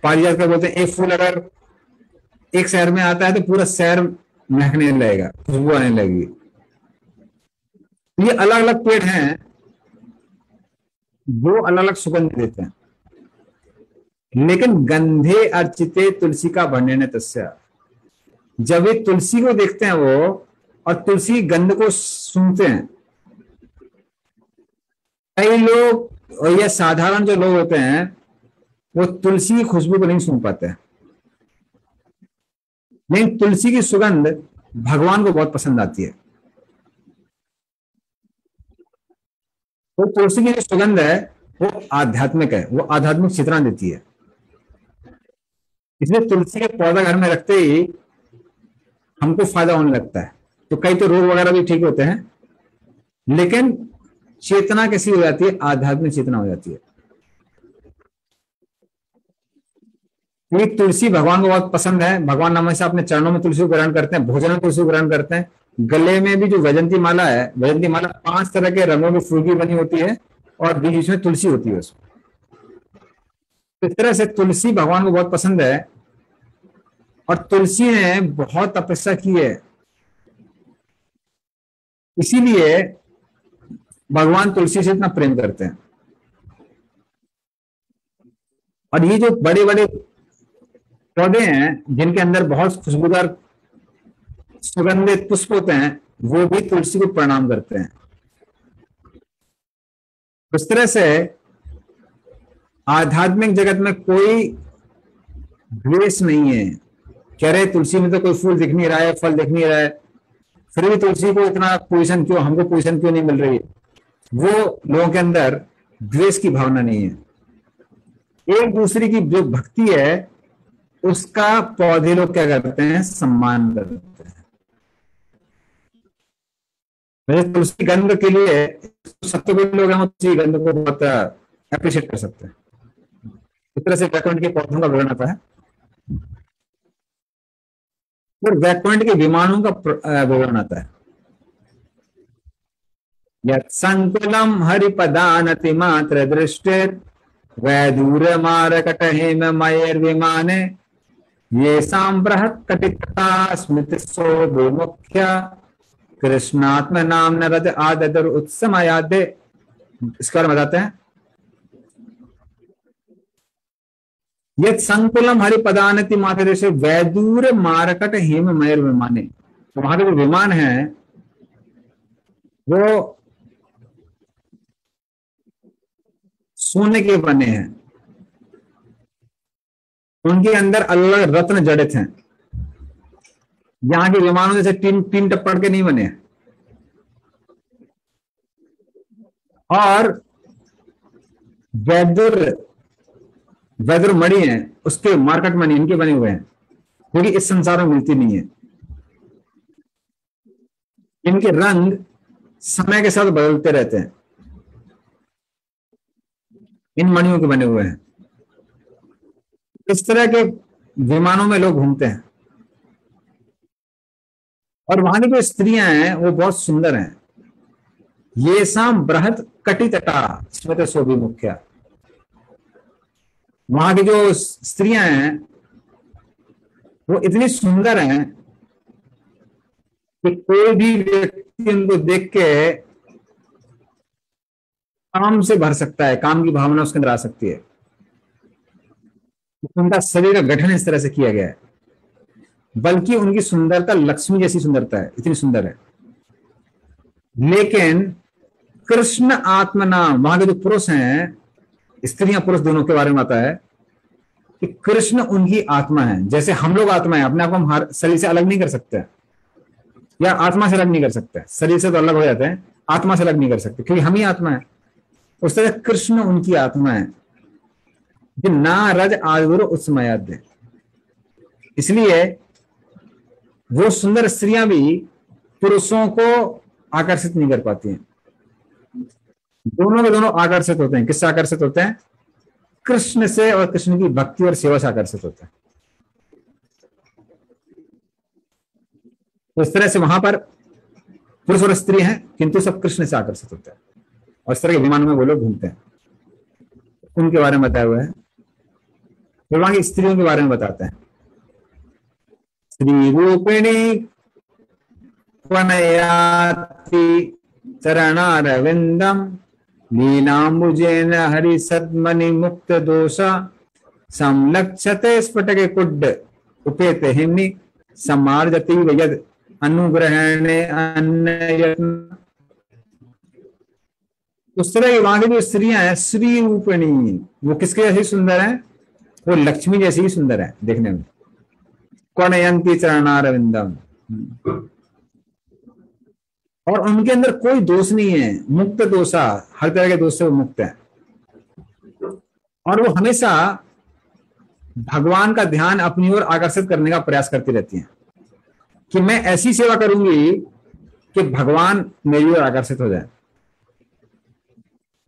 पारिजात क्या बोलते हैं, एक फूल अगर एक शहर में आता है तो पूरा शहर महकने लगेगा, खुशबू आने लगेगी। ये अलग अलग पेड़ हैं जो अलग अलग सुगंध देते हैं। लेकिन गंधे अर्चिते तुलसी का वर्णन तस्या। जब वे तुलसी को देखते हैं वो, और तुलसी गंध को सुनते हैं, कई लोग, और यह साधारण जो लोग होते हैं, वो तुलसी की खुशबू को नहीं सुन पाते लेकिन तुलसी की सुगंध भगवान को बहुत पसंद आती है। तो तुलसी की जो सुगंध है, वो आध्यात्मिक है, वो आध्यात्मिक चित्रण देती है। इसलिए तुलसी के पौधा घर में रखते ही हमको फ़ायदा होने लगता है। तो कई तो रोग वगैरह भी ठीक होते हैं, लेकिन चेतना कैसी हो जाती है? आध्यात्मिक चेतना हो जाती है। एक तुलसी भगवान को बहुत पसंद है। भगवान नाम से अपने चरणों में तुलसी को ग्रहण करते हैं, भोजन में तुलसी को ग्रहण करते हैं। गले में भी जो वजंती माला है वजंती माला पाँच तरह के रंगों में फूल की बनी होती है और बीच में तुलसी होती है उसमें। इस तरह से तुलसी भगवान को बहुत पसंद है। और तुलसी ने बहुत तपस्या की है। इसीलिए भगवान तुलसी से इतना प्रेम करते हैं। और ये जो बड़े बड़े पौधे हैं, जिनके अंदर बहुत खुशबूदार सुगंधित पुष्प होते हैं, वो भी तुलसी को प्रणाम करते हैं। उस तरह से आध्यात्मिक जगत में कोई द्वेष नहीं है। कह रहे तुलसी में तो कोई फूल दिख नहीं रहा है, फल दिख नहीं रहा है। फिर भी तुलसी को इतना पोजिशन क्यों, हमको पोजिशन क्यों नहीं मिल रही? है वो लोगों के अंदर द्वेष की भावना नहीं है। एक दूसरे की जो भक्ति है, उसका पौधे लोग क्या करते हैं? सम्मान करते हैं। वैसे तुलसी गंध के लिए सत्यगुण लोग हैं तुलसी गंध को बहुत अप्रिशिएट कर सकते हैं। इस तरह से वैकुंठ के पौधों का विवरण आता है। और वैकुंठ के विमानों का विवरण आता है। यत्सङ्कुलम् हरिपदानतिमात्र दृष्टिर् वैदूर्यमारकट हेममयैर्विमाने येषां बृहत् कटितता स्मृतिसो विमुख्य कृष्णात्म नाम रद आदर उत्समयादे इसके बताते हैं। यद संकुलम हरिपदानति माता से वैदूर मारकट हेम मयर विमाने। तो वहाँ के जो विमान है, वो सोने के बने हैं। उनके अंदर अलग अलग रत्न जड़ित हैं। यहाँ के विमानों जैसे टीन टीन टप्पड़ के नहीं बने हैं। और वैदुर वैदुर मणि है, उसके मार्केट मणि इनके बने हुए हैं। क्योंकि इस संसार में मिलती नहीं है। इनके रंग समय के साथ बदलते रहते हैं। इन मणियों के बने हुए हैं। इस तरह के विमानों में लोग घूमते हैं। और वहाँ की जो स्त्रियाँ हैं, वो बहुत सुंदर हैं। ये शाम बृहद कटी तटा स्मृत सोभी मुख्य। वहाँ की जो स्त्रियाँ हैं, वो इतनी सुंदर हैं कि कोई भी व्यक्ति उनको देख के काम से भर सकता है, काम की भावना उसके अंदर आ सकती है। उनका शरीर का गठन इस तरह से किया गया है। बल्कि उनकी सुंदरता लक्ष्मी जैसी सुंदरता है, इतनी सुंदर है। लेकिन कृष्ण आत्मा नाम वहाँ के जो पुरुष हैं स्त्रियाँ पुरुष दोनों के बारे में आता है कि कृष्ण उनकी आत्मा है। जैसे हम लोग आत्मा है, अपने आप को हम शरीर से अलग नहीं कर सकते। या आत्मा से अलग नहीं कर सकते। शरीर से तो अलग हो जाते हैं, आत्मा से अलग नहीं कर सकते, क्योंकि हम ही आत्मा है। उस तरह कृष्ण उनकी आत्मा है। जो ना रज आदुर उत्समयाद इसलिए वो सुंदर स्त्रियाँ भी पुरुषों को आकर्षित नहीं कर पाती हैं। दोनों के दोनों आकर्षित होते हैं। किससे आकर्षित होते हैं? कृष्ण से और कृष्ण की भक्ति और सेवा से आकर्षित होते हैं। तो इस तरह से वहाँ पर पुरुष और स्त्री हैं, किंतु सब कृष्ण से आकर्षित होते हैं। और इस तरह के विमान में वो लोग घूमते हैं। उनके बारे में बताया हुआ है। फिर वहाँ की स्त्रियों के बारे में बताते हैं। श्री रूपिणी चरणारविंदम लीलाम्बुजेन हरिसद्मनि मुक्त दोष। संलक्षते स्फटके कुड्ड, उपेत हिम्नि समार्जति यद अनुग्रहण उस तरह की वहाँ की जो स्त्रियाँ हैं श्री रूपिणी, वो किसके जैसी सुंदर है? वो लक्ष्मी जैसी ही सुंदर है, देखने में। कौनयंती चरणारविंदम। और उनके अंदर कोई दोष नहीं है। मुक्त दोषा, हर तरह के दोष से वो मुक्त है। और वो हमेशा भगवान का ध्यान अपनी ओर आकर्षित करने का प्रयास करती रहती हैं। कि मैं ऐसी सेवा करूँगी कि भगवान मेरी ओर आकर्षित हो जाए।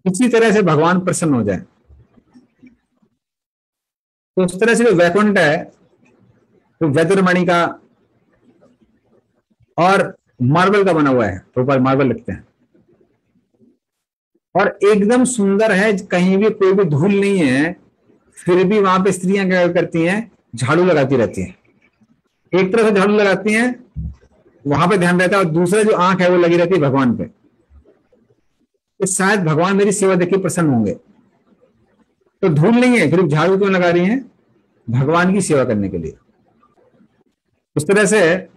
इसी तरह से भगवान प्रसन्न हो जाए। तो उस तरह से जो वैकुंठ है तो वैद्यमणि का और मार्बल का बना हुआ है ऊपर मार्बल लिखते हैं। और एकदम सुंदर है, कहीं भी कोई भी धूल नहीं है, फिर भी वहाँ पे स्त्रियाँ क्या करती हैं, झाड़ू लगाती रहती हैं। एक तरह से झाड़ू लगाती हैं, वहाँ पे ध्यान रहता है, और दूसरा जो आँख है वो लगी रहती है भगवान पे। तो शायद भगवान मेरी सेवा देखिए प्रसन्न होंगे। तो धूल नहीं है, फिर झाड़ू क्यों लगा रही हैं? भगवान की सेवा करने के लिए। उस तरह से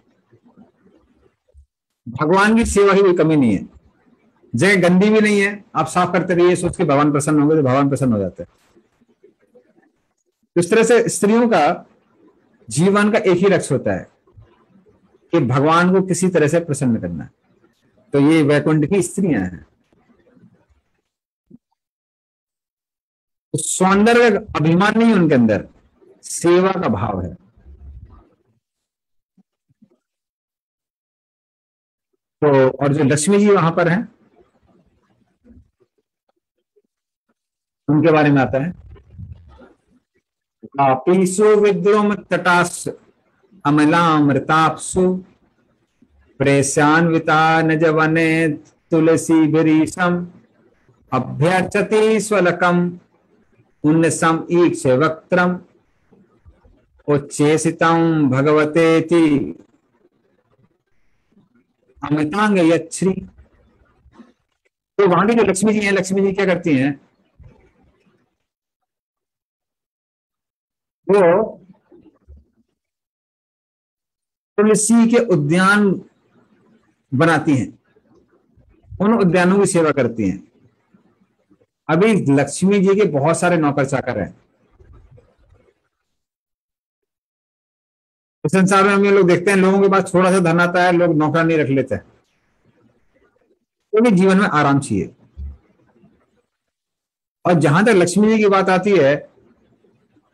भगवान की सेवा की कोई कमी नहीं है। जगह गंदी भी नहीं है। आप साफ़ करते रहिए, सोच के भगवान प्रसन्न होंगे तो भगवान प्रसन्न हो जाते हैं। इस तरह से स्त्रियों का जीवन का एक ही लक्ष्य होता है कि भगवान को किसी तरह से प्रसन्न करना। तो ये वैकुंठ की स्त्रियाँ हैं। तो सौंदर्य अभिमान नहीं उनके अंदर, सेवा का भाव है। तो और जो लक्ष्मी जी वहाँ पर हैं? उनके बारे में आता है। पीसो विद्रोम तटास अमलामृतापसु प्रेशान्विता नजवने तुलसी गिरीशम अभ्यचति स्वलकम, उन्नसम ईक्ष वक्त्रम, उच्चेसितम भगवते अमितांग यक्षी तो वहाँ की जो लक्ष्मी जी हैं, लक्ष्मी जी क्या करती हैं? वो तुलसी के उद्यान बनाती हैं। उन उद्यानों की सेवा करती हैं। अभी लक्ष्मी जी के बहुत सारे नौकर चाकर हैं। इस संसार में हम ये लोग देखते हैं, लोगों के पास थोड़ा सा धन आता है, लोग नौकर नहीं रख लेते क्योंकि तो जीवन में आराम चाहिए। और जहाँ तक लक्ष्मी जी की बात आती है,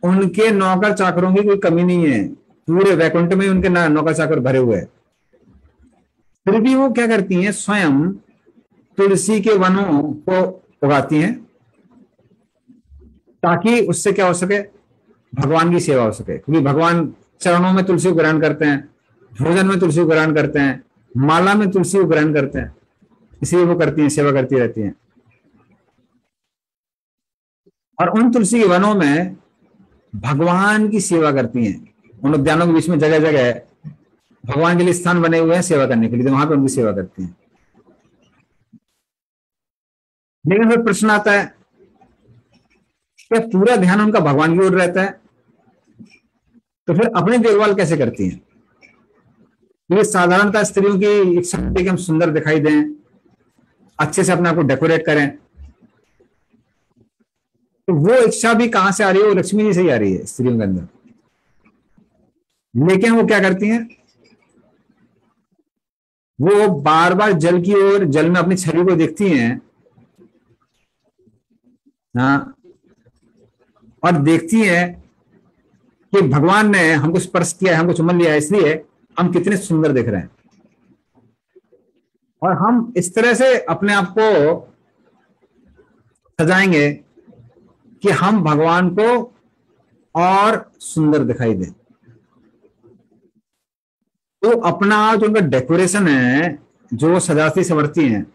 उनके नौकर चाकरों की कोई कमी नहीं है। पूरे वैकुंठ में उनके नौकर चाकर भरे हुए हैं। फिर भी वो क्या करती हैं, स्वयं तुलसी के वनों को उगाती हैं, ताकि उससे क्या हो सके? भगवान की सेवा हो सके। क्योंकि भगवान चरणों में तुलसी ग्रहण करते हैं, भोजन में तुलसी ग्रहण करते हैं, माला में तुलसी ग्रहण करते हैं। इसलिए वो करती हैं, सेवा करती रहती हैं। और उन तुलसी के वनों में भगवान की सेवा करती हैं। उन उद्यानों के बीच में जगह जगह भगवान के लिए स्थान बने हुए हैं सेवा करने के लिए तो वहाँ पर उनकी सेवा करती हैं। लेकिन फिर प्रश्न आता है, क्या पूरा ध्यान उनका भगवान की ओर रहता है? तो फिर अपनी देखभाल कैसे करती हैं? क्योंकि साधारणतः स्त्रियों की इच्छा होती है कि हम सुंदर दिखाई दें, अच्छे से अपने आप को डेकोरेट करें। तो वो इच्छा भी कहाँ से आ रही है? वो लक्ष्मी जी से ही आ रही है स्त्रियों के अंदर। लेकिन वो क्या करती हैं? वो बार बार जल की ओर, जल में अपनी छवि को देखती हैं। हाँ। और देखती हैं कि भगवान ने हमको स्पर्श किया है, हमको चुमन लिया है, इसलिए हम कितने सुंदर दिख रहे हैं। और हम इस तरह से अपने आप को सजाएँगे कि हम भगवान को और सुंदर दिखाई दें। तो अपना जो उनका डेकोरेशन है, जो सजाती सवरती हैं,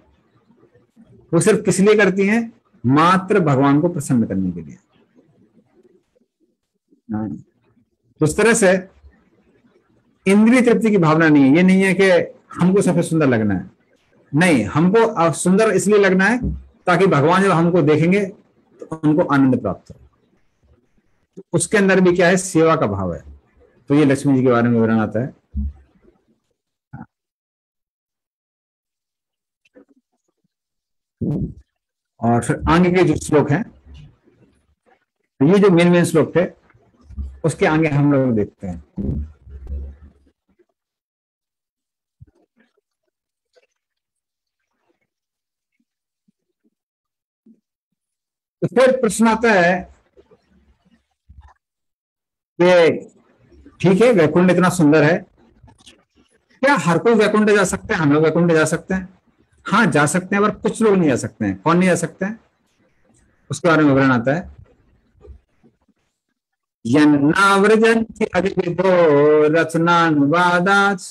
वो सिर्फ़ किस लिए करती हैं? मात्र भगवान को प्रसन्न करने के लिए। उस तरह से इंद्रिय तृप्ति की भावना नहीं है। ये नहीं है कि हमको सबसे सुंदर लगना है। नहीं, हमको सुंदर इसलिए लगना है ताकि भगवान जब हमको देखेंगे तो उनको आनंद प्राप्त हो। तो उसके अंदर भी क्या है? सेवा का भाव है। तो ये लक्ष्मी जी के बारे में विवरण आता है। और फिर आगे के जो श्लोक हैं तो ये जो मेन मेन श्लोक थे उसके आगे हम लोग देखते हैं। तो फिर प्रश्न आता है कि ठीक है, वैकुंठ इतना सुंदर है। क्या हर कोई वैकुंठ जा सकते हैं? हम लोग वैकुंठ जा सकते हैं। हाँ जा सकते हैं, पर कुछ लोग नहीं जा सकते हैं। कौन नहीं जा सकते हैं? उसके बारे में विवरण आता है। यन्नाव्रजन्ति अधिविदो रचनानुवादात्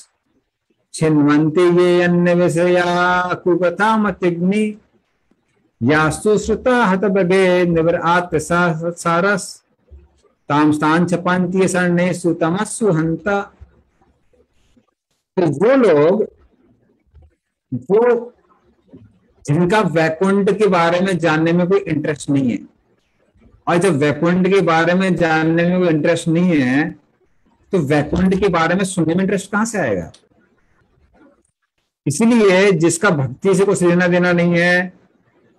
छिन्वन्ति ये अन्य विषया कुकथा मतिग्नि यास्तु श्रुता हत बगे निवर सारस। ताम स्थान छपंती सरणे सुतमस्सु हंता तो वो लोग, वो जिनका वैकुंठ के बारे में जानने में कोई इंटरेस्ट नहीं है। और जब वैकुंठ के बारे में जानने में कोई इंटरेस्ट नहीं है तो वैकुंठ के बारे में सुनने में इंटरेस्ट कहाँ से आएगा इसीलिए जिसका भक्ति से कुछ लेना देना नहीं है,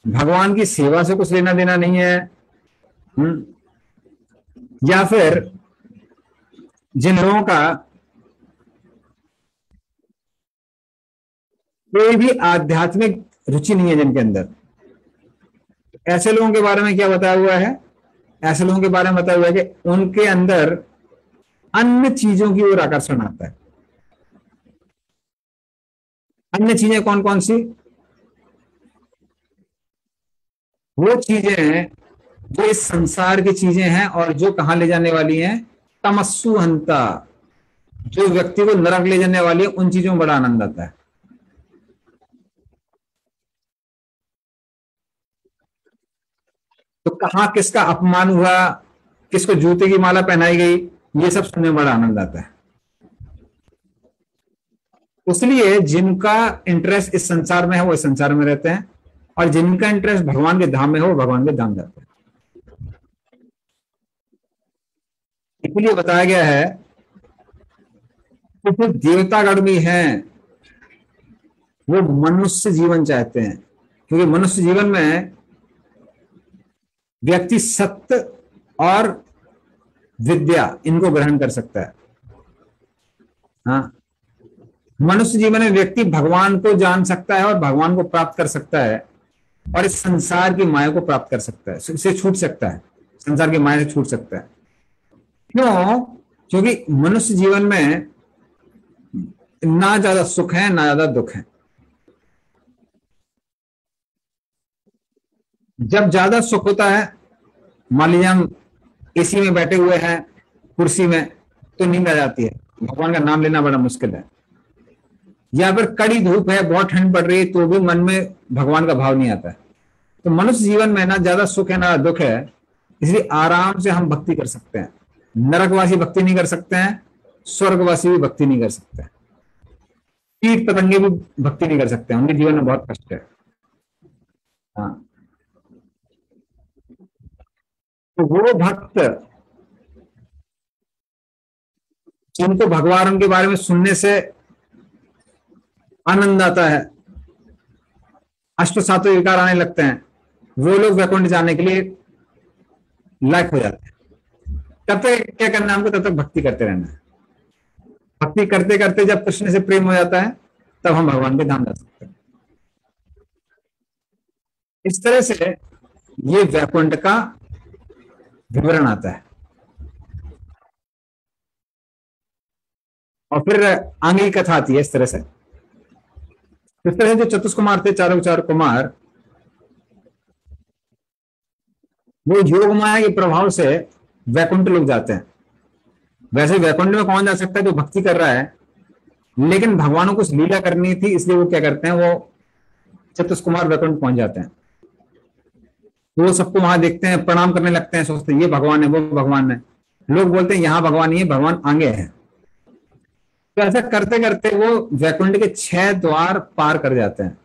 भगवान की सेवा से कुछ लेना देना नहीं है हुँ? या फिर जिन लोगों का कोई भी आध्यात्मिक रुचि नहीं है जिनके अंदर, ऐसे लोगों के बारे में क्या बताया हुआ है ऐसे लोगों के बारे में बताया है कि उनके अंदर अन्य चीज़ों की ओर आकर्षण आता है। अन्य चीज़ें कौन कौन सी? वो चीज़ें हैं जो इस संसार की चीज़ें हैं और जो कहाँ ले जाने वाली हैं? तमस्सु हंता। जो व्यक्ति को नरक ले जाने वाली है, उन चीज़ों में बड़ा आनंद आता है। तो कहा किसका अपमान हुआ, किसको जूते की माला पहनाई गई, ये सब सुनने में बड़ा आनंद आता है। इसलिए जिनका इंटरेस्ट इस संसार में है, वो इस संसार में रहते हैं, और जिनका इंटरेस्ट भगवान के धाम में हो, वो भगवान के धाम जाते हैं। इसलिए बताया गया है कि जो देवतागण भी हैं, वो मनुष्य जीवन चाहते हैं, क्योंकि मनुष्य जीवन में व्यक्ति सत्य और विद्या, इनको ग्रहण कर सकता है। हाँ। मनुष्य जीवन में व्यक्ति भगवान को जान सकता है और भगवान को प्राप्त कर सकता है और इस संसार की माया को प्राप्त कर सकता है। इसे छूट सकता है। संसार की माया से छूट सकता है। क्यों? क्योंकि मनुष्य जीवन में ना ज़्यादा सुख है, ना ज़्यादा दुख है। जब ज़्यादा सुख होता है मान लीजिए हम एसी में बैठे हुए हैं, कुर्सी में तो नींद आ जाती है। भगवान का नाम लेना बड़ा मुश्किल है। या फिर कड़ी धूप है, बहुत ठंड पड़ रही है तो भी मन में भगवान का भाव नहीं आता है। तो मनुष्य जीवन में ना ज़्यादा सुख है, ना दुख है, इसलिए आराम से हम भक्ति कर सकते हैं। नरकवासी भक्ति नहीं कर सकते हैं, स्वर्गवासी भी भक्ति नहीं कर सकते हैं। कीट पतंगे भी भक्ति नहीं कर सकते हैं। उनके जीवन में बहुत कष्ट है। हाँ। तो वो भक्त जिनको भगवान के बारे में सुनने से आनंद आता है, अष्ट सात विकार आने लगते हैं, वो लोग वैकुंठ जाने के लिए लायक हो जाते हैं। तब तक क्या करना है हमको? तब तक भक्ति करते रहना है। भक्ति करते करते जब कृष्ण से प्रेम हो जाता है, तब हम भगवान के धाम जा सकते हैं। इस तरह से ये वैकुंठ का विवरण आता है। और फिर आगे की कथा आती है इस तरह से। इस तरह से जो चतुष कुमार थे, चारों चार कुमार, वो योग माया के प्रभाव से वैकुंठ लोग जाते हैं। वैसे वैकुंठ में कौन जा सकता है जो भक्ति कर रहा है? लेकिन भगवानों को लीला करनी थी, इसलिए वो क्या करते हैं, वो चतुष कुमार वैकुंठ पहुँच जाते हैं। वो सबको वहाँ देखते हैं, प्रणाम करने लगते हैं, सोचते हैं, ये भगवान है, वो भगवान है। लोग बोलते हैं, यहाँ भगवान है, भगवान आगे है। तो ऐसा करते करते वो वैकुंठ के छह द्वार पार कर जाते हैं।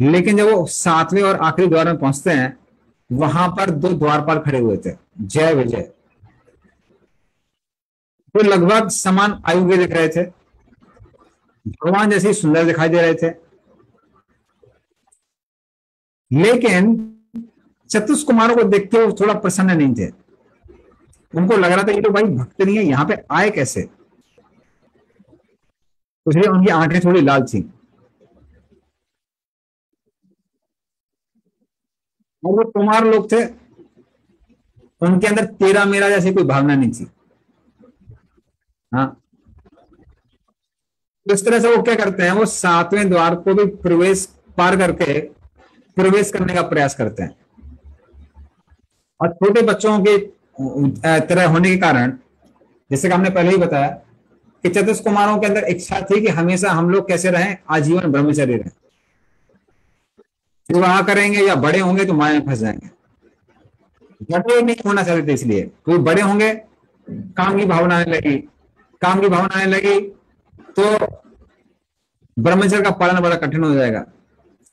लेकिन जब वो सातवें और आखिरी द्वार में पहुँचते हैं, वहाँ पर दो द्वारपाल खड़े हुए थे। जय विजय। वो तो लगभग समान आयु के दिख रहे थे। भगवान जैसे सुंदर दिखाई दे रहे थे। लेकिन चतुष कुमारों को देखते हुए थोड़ा प्रसन्न नहीं थे। उनको लग रहा था ये तो भाई भक्त नहीं है, यहाँ पे आए कैसे? इसलिए उनकी आँखें थोड़ी लाल थी। और वो कुमार लोग थे, उनके अंदर तेरा मेरा जैसी कोई भावना नहीं थी। हाँ। तो इस तरह से वो क्या करते हैं, वो सातवें द्वार को भी प्रवेश पार करके प्रवेश करने का प्रयास करते हैं। और छोटे बच्चों के तरह होने के कारण, जैसे कि हमने पहले ही बताया कि चतुष कुमारों के अंदर इच्छा थी कि हमेशा हम लोग कैसे रहें, आजीवन ब्रह्मचर्य रहें। विवाह करेंगे या बड़े होंगे तो माया फंस जाएँगे। बड़े नहीं होना चाहते थे इसलिए, क्योंकि बड़े होंगे, काम की भावना आने लगी। काम की भावना आने लगी तो ब्रह्मचर्य का पालन बड़ा कठिन हो जाएगा।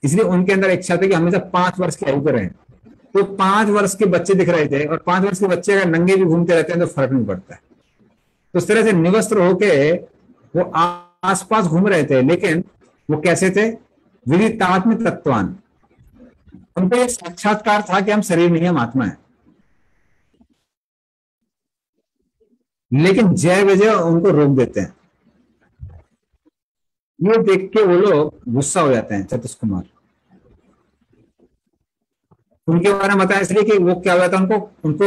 इसलिए उनके अंदर इच्छा थी कि हमेशा पाँच वर्ष के आयु पर रहे। तो पाँच वर्ष के बच्चे दिख रहे थे और पाँच वर्ष के बच्चे अगर नंगे भी घूमते रहते हैं तो फ़र्क नहीं पड़ता है। तो इस तरह से निवस्त्र होके वो आसपास घूम रहे थे, लेकिन वो कैसे थे? विदितात्म तत्वान। उनको एक साक्षात्कार था कि हम शरीर नहीं हम आत्मा है। लेकिन जय विजय उनको रोक देते हैं। ये देख के वो लोग गुस्सा हो जाते हैं चतुष कुमार उनके बारे में बताया इसलिए कि वो क्या हो जाता है उनको? उनको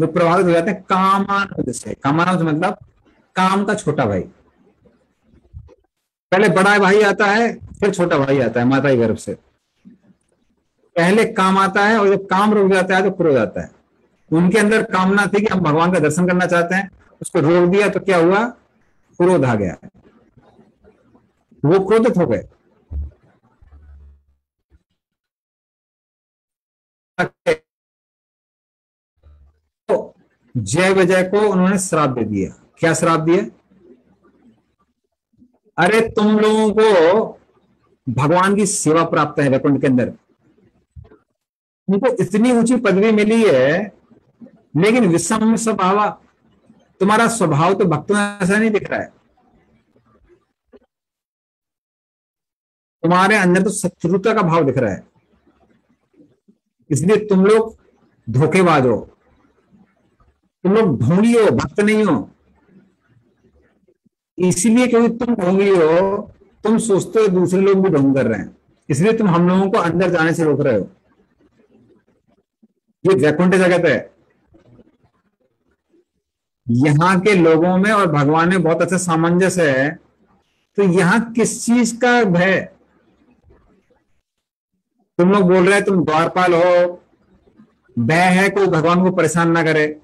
वो प्रभावित हो जाते हैं कामानुद से। कामानुद मतलब काम का छोटा भाई। पहले बड़ा भाई आता है, फिर छोटा भाई आता है माता के गर्भ से। पहले काम आता है और जब काम रुक जाता है तो क्रोध आता है। उनके अंदर कामना थी कि हम भगवान का दर्शन करना चाहते हैं। उसको रोक दिया तो क्या हुआ? क्रोध आ गया। वो क्रोधित हो गए। तो जय विजय को उन्होंने श्राप दे दिया। क्या श्राप दिया? अरे तुम लोगों को भगवान की सेवा प्राप्त है वैकुंठ के अंदर। उनको इतनी ऊँची पदवी मिली है, लेकिन विषम स्वभाव तुम्हारा स्वभाव तो भक्तों ऐसा नहीं दिख रहा है। तुम्हारे अंदर तो शत्रुता का भाव दिख रहा है। इसलिए तुम लोग धोखेबाज हो। तुम लोग ढोंगी हो, भक्त नहीं हो। इसलिए क्योंकि तुम ढोंगी हो, तुम सोचते हो दूसरे लोग भी ढोंग कर रहे हैं। इसलिए तुम हम लोगों को अंदर जाने से रोक रहे हो। ये वैकुंठ जगत है। यहाँ के लोगों में और भगवान में बहुत अच्छा सामंजस्य है। तो यहाँ किस चीज़ का भय? तुम लोग बोल रहे हैं, तुम द्वारपाल हो। भय है, कोई भगवान को परेशान ना करे।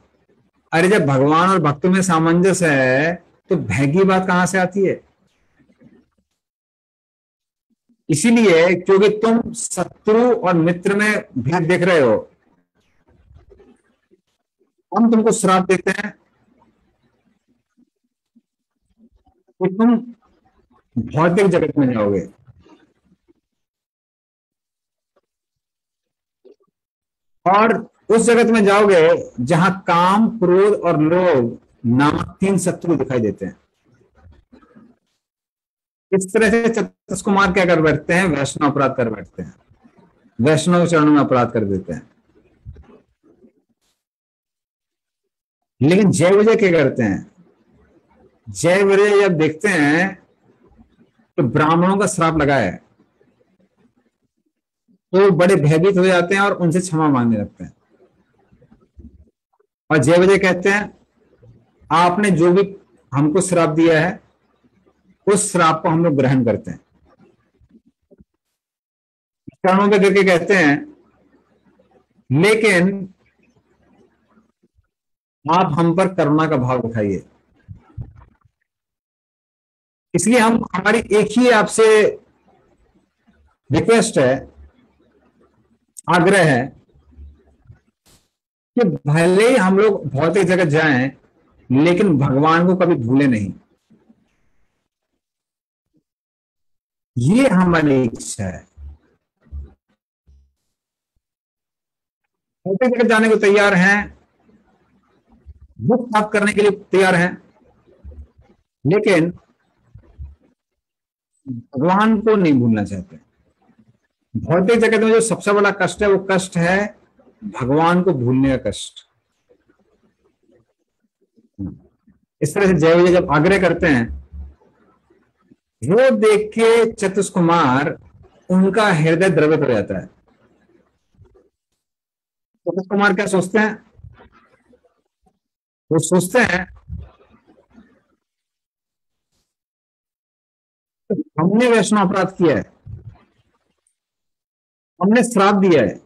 अरे जब भगवान और भक्तों में सामंजस्य है तो भय की बात कहाँ से आती है? इसीलिए क्योंकि तुम शत्रु और मित्र में भेद देख रहे हो। हम तुमको श्राप देते हैं। कि तुम भौतिक जगत में जाओगे। और उस जगत में जाओगे जहाँ काम, क्रोध और लोभ नामक तीन शत्रु दिखाई देते हैं। इस तरह से चतुष कुमार क्या कर बैठते हैं? वैष्णव अपराध कर बैठते हैं। वैष्णव चरणों में अपराध कर देते हैं। लेकिन जय विजय क्या करते हैं? जय विजय जब देखते हैं तो ब्राह्मणों का श्राप लगा है। तो बड़े भयभीत हो जाते हैं और उनसे क्षमा मांगने लगते हैं। और जय विजय कहते हैं, आपने जो भी हमको श्राप दिया है, उस श्राप को हम लोग ग्रहण करते हैं। चरणों पे करके कहते हैं, लेकिन आप हम पर करुणा का भाव दिखाइए इसलिए हम, हमारी एक ही आपसे रिक्वेस्ट है आग्रह है कि भले ही हम लोग भौतिक जगत जाएँ, लेकिन भगवान को कभी भूले नहीं। ये हमारी इच्छा है। भौतिक जगत जाने को तैयार हैं बुक प्राप्त करने के लिए तैयार हैं, लेकिन भगवान को नहीं भूलना चाहते। भौतिक जगत में जो सबसे बड़ा कष्ट है, वो कष्ट है भगवान को भूलने का कष्ट। इस तरह से जय जब आग्रह करते हैं, वो देख के चतुष कुमार उनका हृदय द्रवित हो जाता है। चतुष कुमार क्या सोचते हैं? वो सोचते हैं, हमने वैष्णव अपराध किया है। हमने श्राप दिया है।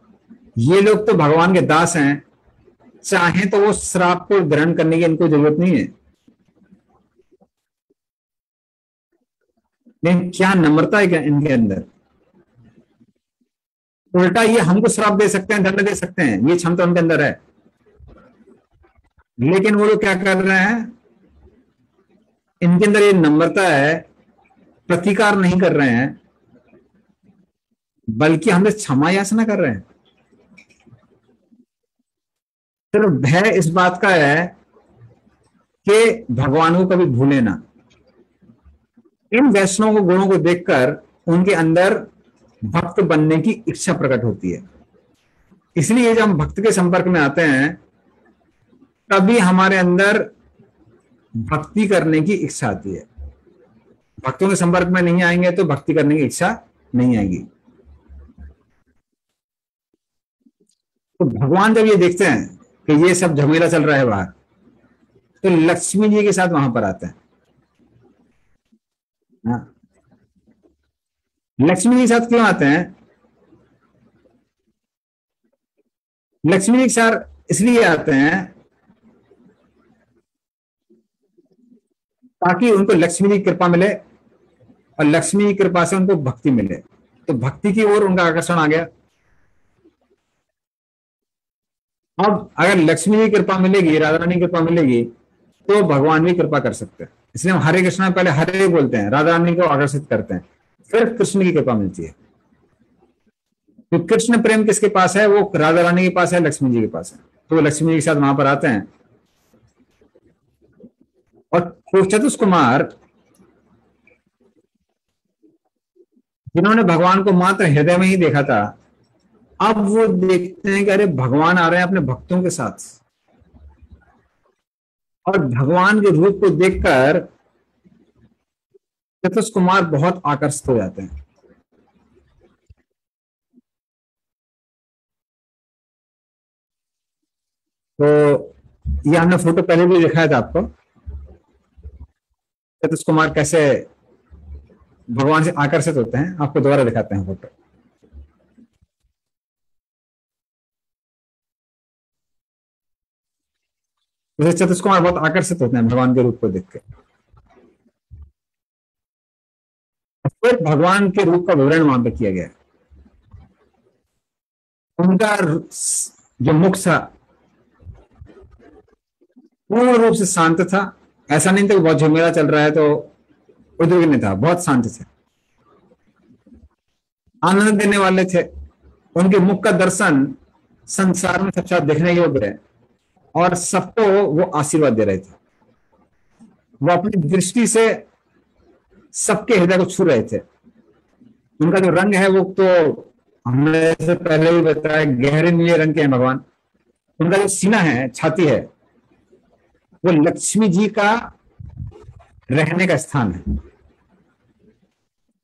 ये लोग तो भगवान के दास हैं। चाहे तो वो श्राप को ग्रहण करने की इनको ज़रूरत नहीं है। लेकिन क्या नम्रता है क्या इनके अंदर? उल्टा ये हमको श्राप दे सकते हैं, दंड दे सकते हैं। ये क्षमता उनके अंदर है। लेकिन वो लोग क्या कर रहे हैं? इनके अंदर ये नम्रता है, प्रतिकार नहीं कर रहे हैं। बल्कि हमसे क्षमा याचना कर रहे हैं। सिर्फ़ भय इस बात का है कि भगवान को कभी भूले ना। इन वैष्णव को गुणों को देखकर उनके अंदर भक्त बनने की इच्छा प्रकट होती है। इसलिए जब हम भक्त के संपर्क में आते हैं, तभी हमारे अंदर भक्ति करने की इच्छा आती है। भक्तों के संपर्क में नहीं आएँगे तो भक्ति करने की इच्छा नहीं आएगी। तो भगवान जब ये देखते हैं कि ये सब झमेला चल रहा है बाहर तो लक्ष्मी जी के साथ वहाँ पर आते हैं। हाँ। लक्ष्मी जी के साथ क्यों आते हैं? लक्ष्मी जी के साथ इसलिए आते हैं ताकि उनको लक्ष्मी जी की कृपा मिले और लक्ष्मी की कृपा से उनको भक्ति मिले। तो भक्ति की ओर उनका आकर्षण आ गया। अब अगर लक्ष्मी की कृपा मिलेगी राधा रानी की कृपा मिलेगी तो भगवान भी कृपा कर सकते हैं। इसलिए हम हरे कृष्ण पहले हरे बोलते हैं राधा रानी को आकर्षित करते हैं। फिर कृष्ण की कृपा मिलती है। तो कृष्ण प्रेम किसके पास है? वो राधा रानी के पास है, लक्ष्मी जी के पास है। तो वो लक्ष्मी जी के साथ वहाँ पर आते हैं। और चतुष कुमार जिन्होंने भगवान को मात्र हृदय में ही देखा था अब वो देखते हैं कि अरे भगवान आ रहे हैं अपने भक्तों के साथ। और भगवान के रूप को देखकर चतुष कुमार बहुत आकर्षित हो जाते हैं। तो ये हमने फ़ोटो पहले भी दिखाया था आपको। चतुष कुमार कैसे भगवान से आकर्षित होते हैं, आपको दोबारा दिखाते हैं फ़ोटो। जैसे चतुष कुमार बहुत आकर्षित होते हैं भगवान के रूप को देख के भगवान के रूप का विवरण वहाँ पर किया गया। उनका जो मुख था, पूर्ण रूप से शांत था। ऐसा नहीं था कि बहुत झमेला चल रहा है तो उद्योग नहीं था, बहुत शांत थे। आनंद देने वाले थे। उनके मुख का दर्शन संसार में सबसे देखने योग्य है। और सबको वो आशीर्वाद दे रहे थे। वो अपनी दृष्टि से सबके हृदय को छू रहे थे। उनका जो रंग है वो तो हमने से पहले भी बताया, गहरे नीले रंग के हैं भगवान। उनका जो सीना है, छाती है, वो लक्ष्मी जी का रहने का स्थान है।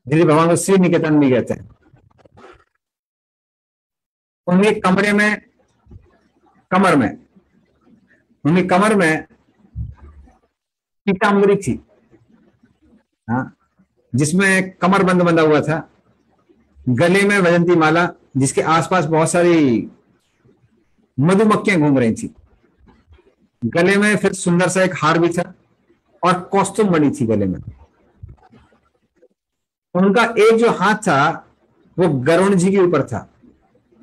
जिसे भगवान को श्री निकेतन भी कहते हैं उनके कमरे में, कमर में उनकी कमर में पीताम्बरी थी। हाँ जिसमें कमर बंद बंधा हुआ था। गले में वजंती माला, जिसके आसपास बहुत सारी मधुमक्खियाँ घूम रही थी। गले में फिर सुंदर सा एक हार भी था और कॉस्ट्यूम बनी थी गले में। उनका एक जो हाथ था, वो गरुण जी के ऊपर था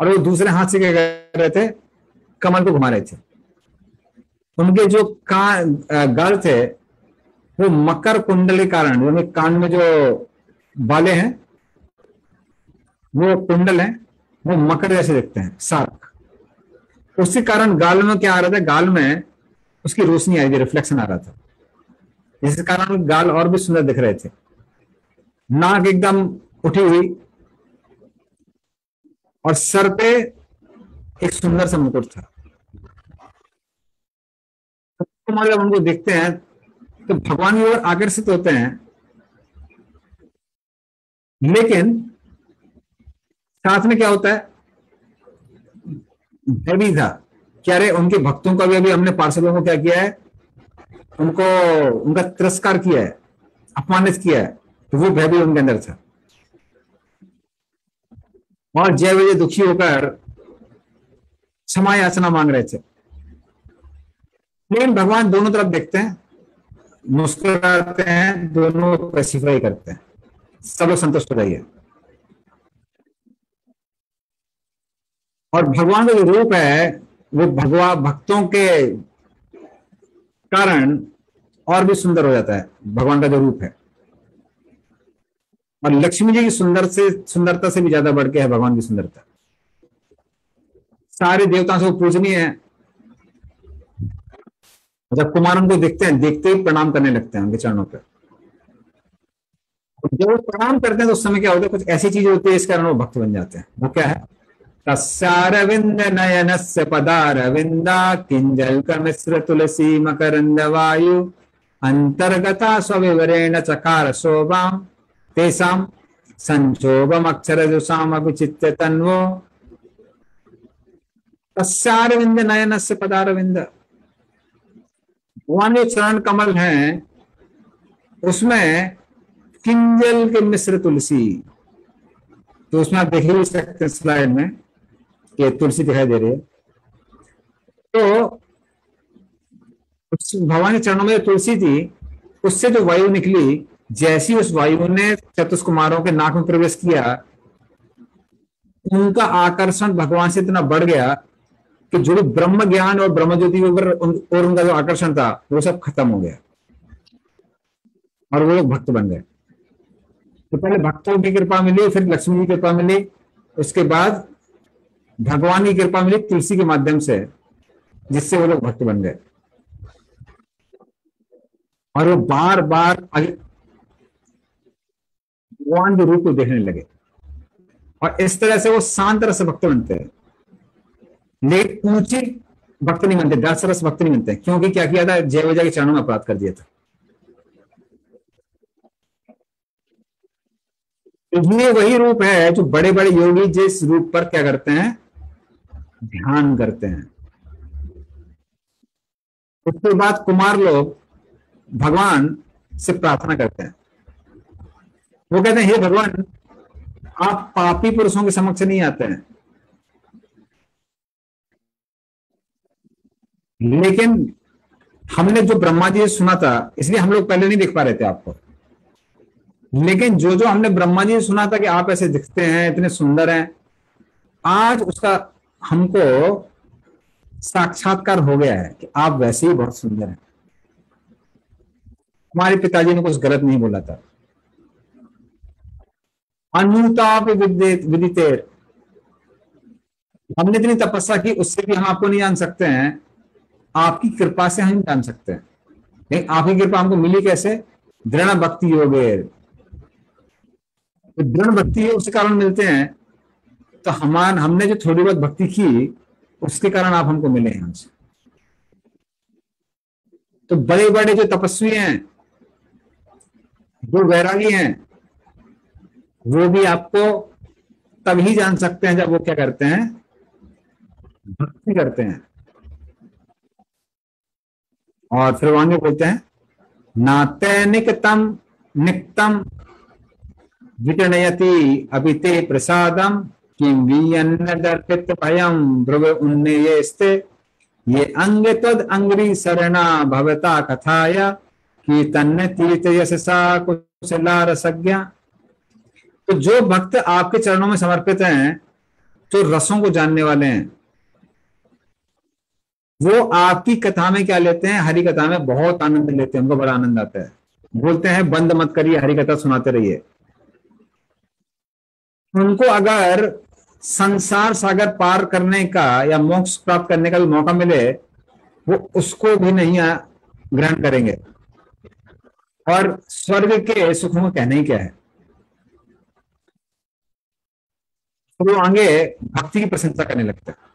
और वो दूसरे हाथ से क्या कर रहे थे? कमर को घुमा रहे थे। उनके जो का गाल थे, वो मकर कुंडली कारण उनके कान में जो बाले हैं, वो कुंडल है, वो मकर जैसे दिखते हैं, सार्क। उसी कारण गाल में क्या आ रहा था? गाल में उसकी रोशनी आई थी रिफ्लेक्शन आ रहा था। जिसके कारण गाल और भी सुंदर दिख रहे थे। नाक एकदम उठी हुई और सर पे एक सुंदर सा मुकुट था। जब उनको देखते हैं तो भगवान की ओर आकर्षित होते हैं। लेकिन साथ में क्या होता है? भय भी था क्या रे उनके भक्तों का भी अभी हमने पार्षदों को क्या किया है? उनको, उनका तिरस्कार किया है, अपमानित किया है तो वो भय भी उनके अंदर था। और जय विजय दुखी होकर क्षमा याचना मांग रहे थे। लेकिन भगवान दोनों तरफ़ देखते हैं, मुस्कुराते हैं, दोनों स्पेसिफाई करते हैं। सब लोग संतुष्ट हो जाइए। और भगवान का जो रूप है, वो भगवान भक्तों के कारण और भी सुंदर हो जाता है, भगवान का जो रूप है। और लक्ष्मी जी की सुंदर से, सुंदरता से भी ज़्यादा बढ़ के है भगवान की सुंदरता। सारे देवताओं से वो पूजनीय है। जब कुमार उनको देखते हैं, देखते ही प्रणाम करने लगते हैं उनके चरणों पर जब वो प्रणाम करते हैं तो उस समय क्या होता है, कुछ ऐसी चीज़ें होती है इस कारण वो भक्त बन जाते हैं। वो क्या है? तस्यारविंद नयन से पदारविंदा, किंजल मिश्र तुलसी मकरंद वायु अंतर्गता स्विवरेण चकार शोभा तेसाम संक्षोभम अक्षर जुषाम अभिचित्य तन्वो। तस्विंद नयन से पदारविंद। जो चरण कमल हैं, उसमें किंजल के मिश्र तुलसी। तो उसमें आप देख ही सकते स्लाइड में कि तुलसी दिखाई दे रही है। तो भगवान के चरणों में जो तुलसी थी, उससे जो वायु निकली, जैसी उस वायु ने चतुष कुमारों के नाक में प्रवेश किया, उनका आकर्षण भगवान से इतना बढ़ गया कि जो भी ब्रह्म ज्ञान और ब्रह्म ज्योति और उनका जो आकर्षण था, वो सब खत्म हो गया। और वो लोग भक्त बन गए। तो पहले भक्तों की कृपा मिली, फिर लक्ष्मी की कृपा मिली। उसके बाद भगवान की कृपा मिली तुलसी के माध्यम से, जिससे वो लोग भक्त बन गए। और वो बार बार भगवान के रूप को देखने लगे। और इस तरह से वो शांत रस भक्त बनते हैं। लेकिन ऊँचे भक्त नहीं बनते दस रस भक्त नहीं बनते क्योंकि क्या किया था? जय वजह के चरणों में अपराध कर दिया था। ये वही रूप है जो बड़े बड़े योगी जिस रूप पर क्या करते हैं? ध्यान करते हैं। उसके बाद कुमार लोग भगवान से प्रार्थना करते हैं। वो कहते हैं, हे भगवान, आप पापी पुरुषों के समक्ष नहीं आते हैं। लेकिन हमने जो ब्रह्मा जी सुना था, इसलिए हम लोग पहले नहीं देख पा रहे थे आपको। लेकिन जो जो हमने ब्रह्मा जी सुना था कि आप ऐसे दिखते हैं, इतने सुंदर हैं, आज उसका हमको साक्षात्कार हो गया है कि आप वैसे ही बहुत सुंदर हैं। हमारे पिताजी ने कुछ गलत नहीं बोला था। अनुताप विदितेर। हमने इतनी तपस्या की, उससे भी हम आपको नहीं जान सकते हैं। आपकी कृपा से हम जान सकते हैं। लेकिन आपकी कृपा हमको मिली कैसे? दृढ़ भक्ति योगे तो दृढ़ भक्ति योग उस कारण मिलते हैं। तो हमान, हमने जो थोड़ी बहुत भक्ति की, उसके कारण आप हमको मिले यहाँ से। तो बड़े बड़े जो तपस्वी हैं, जो वैरागी हैं, वो भी आपको तभी जान सकते हैं जब वो क्या करते हैं? भक्ति करते हैं। और फिर वहाँ बोलते हैं नाते निकतम निकतम विटनयति अभी ते प्रसादम किम भयम ध्रुव उन्नयस्ते ये अंग तद अंग्री शरणा भवता कथाया कि तन्न तीर्थ यशसा कुशला रसज्ञा तो जो भक्त आपके चरणों में समर्पित हैं, जो रसों को जानने वाले हैं वो आपकी कथा में क्या लेते हैं? हरी कथा में बहुत आनंद लेते हैं, उनको बड़ा आनंद आता है। बोलते हैं, बंद मत करिए, हरी कथा सुनाते रहिए। उनको अगर संसार सागर पार करने का या मोक्ष प्राप्त करने का भी मौका मिले, वो उसको भी नहीं ग्रहण करेंगे। और स्वर्ग के सुखों में कहना ही क्या है? तो वो आगे भक्ति की प्रशंसा करने लगता है।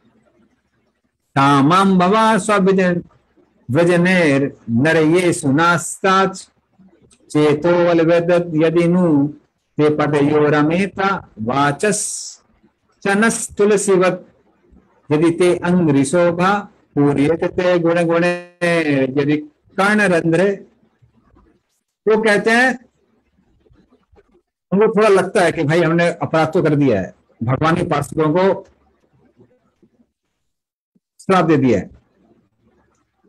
कामम भवा स्विजन व्रजनेर नर ये सुनास्ताच। चेतो यदि नु, ते पटयो रमेता वाचस। चनस तुलसीवत यदि ते अंग्रि शोभा, पूर्यत ते गुण गुणे यदि कर्ण रंध्रे वो कहते हैं उनको थोड़ा लगता है कि भाई हमने अपराध तो कर दिया है। भगवान के पार्षदों को श्राप दे दिया है।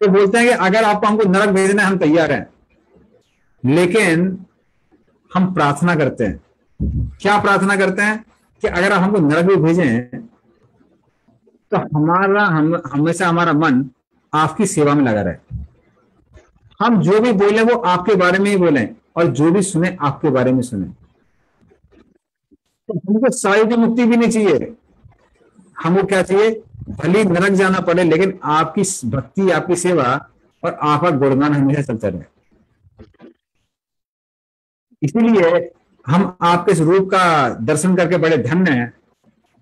तो बोलते हैं कि अगर आप हमको नरक भेजना है, हम तैयार हैं। लेकिन हम प्रार्थना करते हैं। क्या प्रार्थना करते हैं? कि अगर आप हमको नरक भी भेजें तो हमारा, हम, हमेशा हमारा मन आपकी सेवा में लगा रहे। हम जो भी बोले, वो आपके बारे में ही बोले और जो भी सुने, आपके बारे में सुने। तो हमको सारी की मुक्ति भी नहीं चाहिए। हमको क्या चाहिए? भले नरक जाना पड़े, लेकिन आपकी भक्ति, आपकी सेवा और आपका गुणगान हमेशा चलता रहे। इसीलिए हम आपके स्वरूप का दर्शन करके बड़े धन्य हैं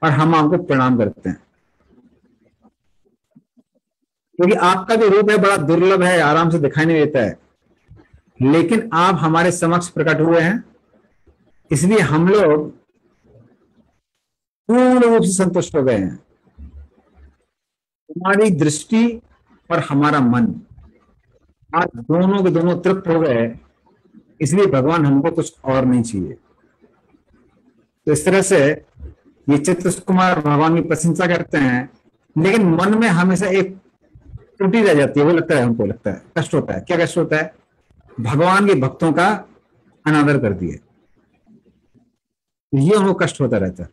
और हम आपको प्रणाम करते हैं। क्योंकि आपका जो रूप है बड़ा दुर्लभ है, आराम से दिखाई नहीं देता है। लेकिन आप हमारे समक्ष प्रकट हुए हैं। इसलिए हम लोग पूर्ण रूप से संतुष्ट हो गए हैं। हमारी दृष्टि और हमारा मन। आज दोनों के दोनों तृप्त हो गए, इसलिए भगवान हमको कुछ और नहीं चाहिए। तो इस तरह से ये चित्र कुमार भगवान की प्रशंसा करते हैं, लेकिन मन में हमेशा एक त्रुटि रह जाती है, वो लगता है, हमको लगता है, कष्ट होता है। क्या कष्ट होता है? भगवान के भक्तों का अनादर कर दिए। ये हमको कष्ट होता रहता है।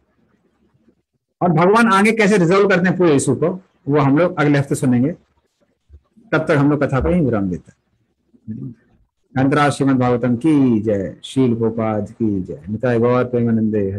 और भगवान आगे कैसे रिजोल्व करते हैं पूरे इशू को? वो हम लोग अगले हफ़्ते सुनेंगे। तब तक हम लोग कथा को ही विराम देते हैं। श्रीमद भागवतम की जय। शील गोपाध की जय। निताय गौर प्रेमानंदे।